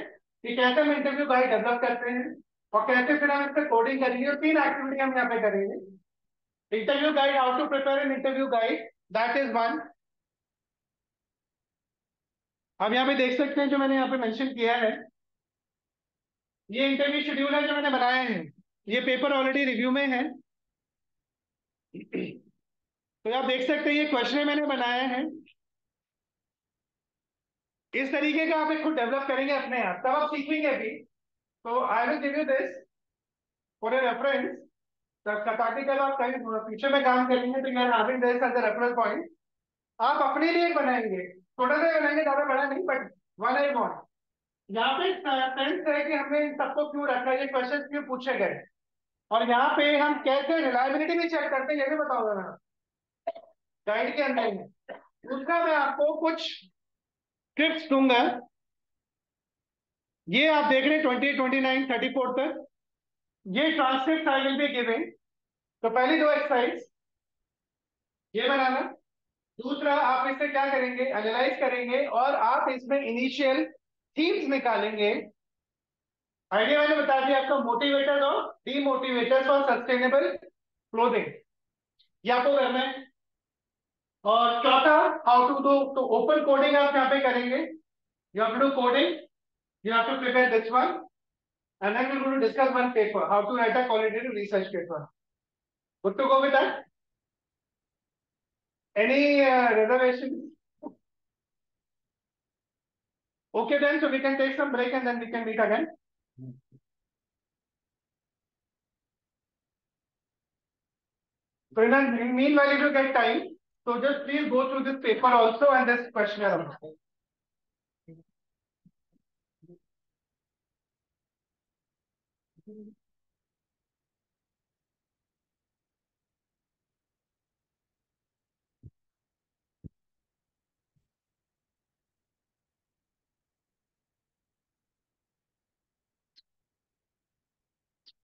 कि कैसे हम इंटरव्यू गाइड डेवलप करते हैं, और कैसे फिर हम इस कोडिंग करेंगे, और तीन एक्टिविटी हम यहाँ पे करेंगे। Interview guide how to prepare an interview guide that is one अब यहाँ पे देख सकते हैं जो मैंने यहाँ पे मेंशन किया है। ये इंटरव्यू शेड्यूल है जो मैंने बनाया है। ये पेपर ऑलरेडी रिव्यू में है। तो आप देख सकते हैं ये क्वेश्चन मैंने बनाए हैं। इस तरीके का आप खुद डेवलप करेंगे अपने आप। तब आप सीखेंगे भी। तो I will give you this for a reference ताकि जब आप कहीं पीछे में काम करेंगे तो यार having this as reference point आप अपने लिए बनाएँगे। छोटा सा बनाएँगे, ज़्यादा बड़ा नहीं बट वन आई वॉन्ट यहाँ पे सेंस है कि हमने इन सबको क्यों रखा? ये क्वेश्चन क्यों पूछे गए? और यहाँ पे हम कैसे रिलायबिलिटी भी चेक करते हैं, ये भी बताओ मैं गाइड के अंदर उसका मैं आपको कुछ टिप्स दूँगा। ये आप देख रहे हैं twenty twenty nine thirty four तक ये transcript I will be giving तो पहली दो एक्सरसाइज ये बनाना। दूसरा, आप इससे क्या करेंगे? एनालाइज करेंगे और आप इसमें इनिशियल थीम्स निकालेंगे। आइडिया मैंने बता दिया आपका मोटिवेटर और डीमोटिवेटर फॉर सस्टेनेबल क्लोथिंग ये आपको करना है। और चौथा हाउ टू डू तो ओपन कोडिंग आप यहाँ पे करेंगे। You have to coding you have to prepare this one and then we're going to discuss one paper, how to write a qualitative research good to go with that any uh, reservations Okay then, so we can take some break and then we can meet again. So in the meanwhile, if you get time, so just please go through this paper also and this questionnaire. also.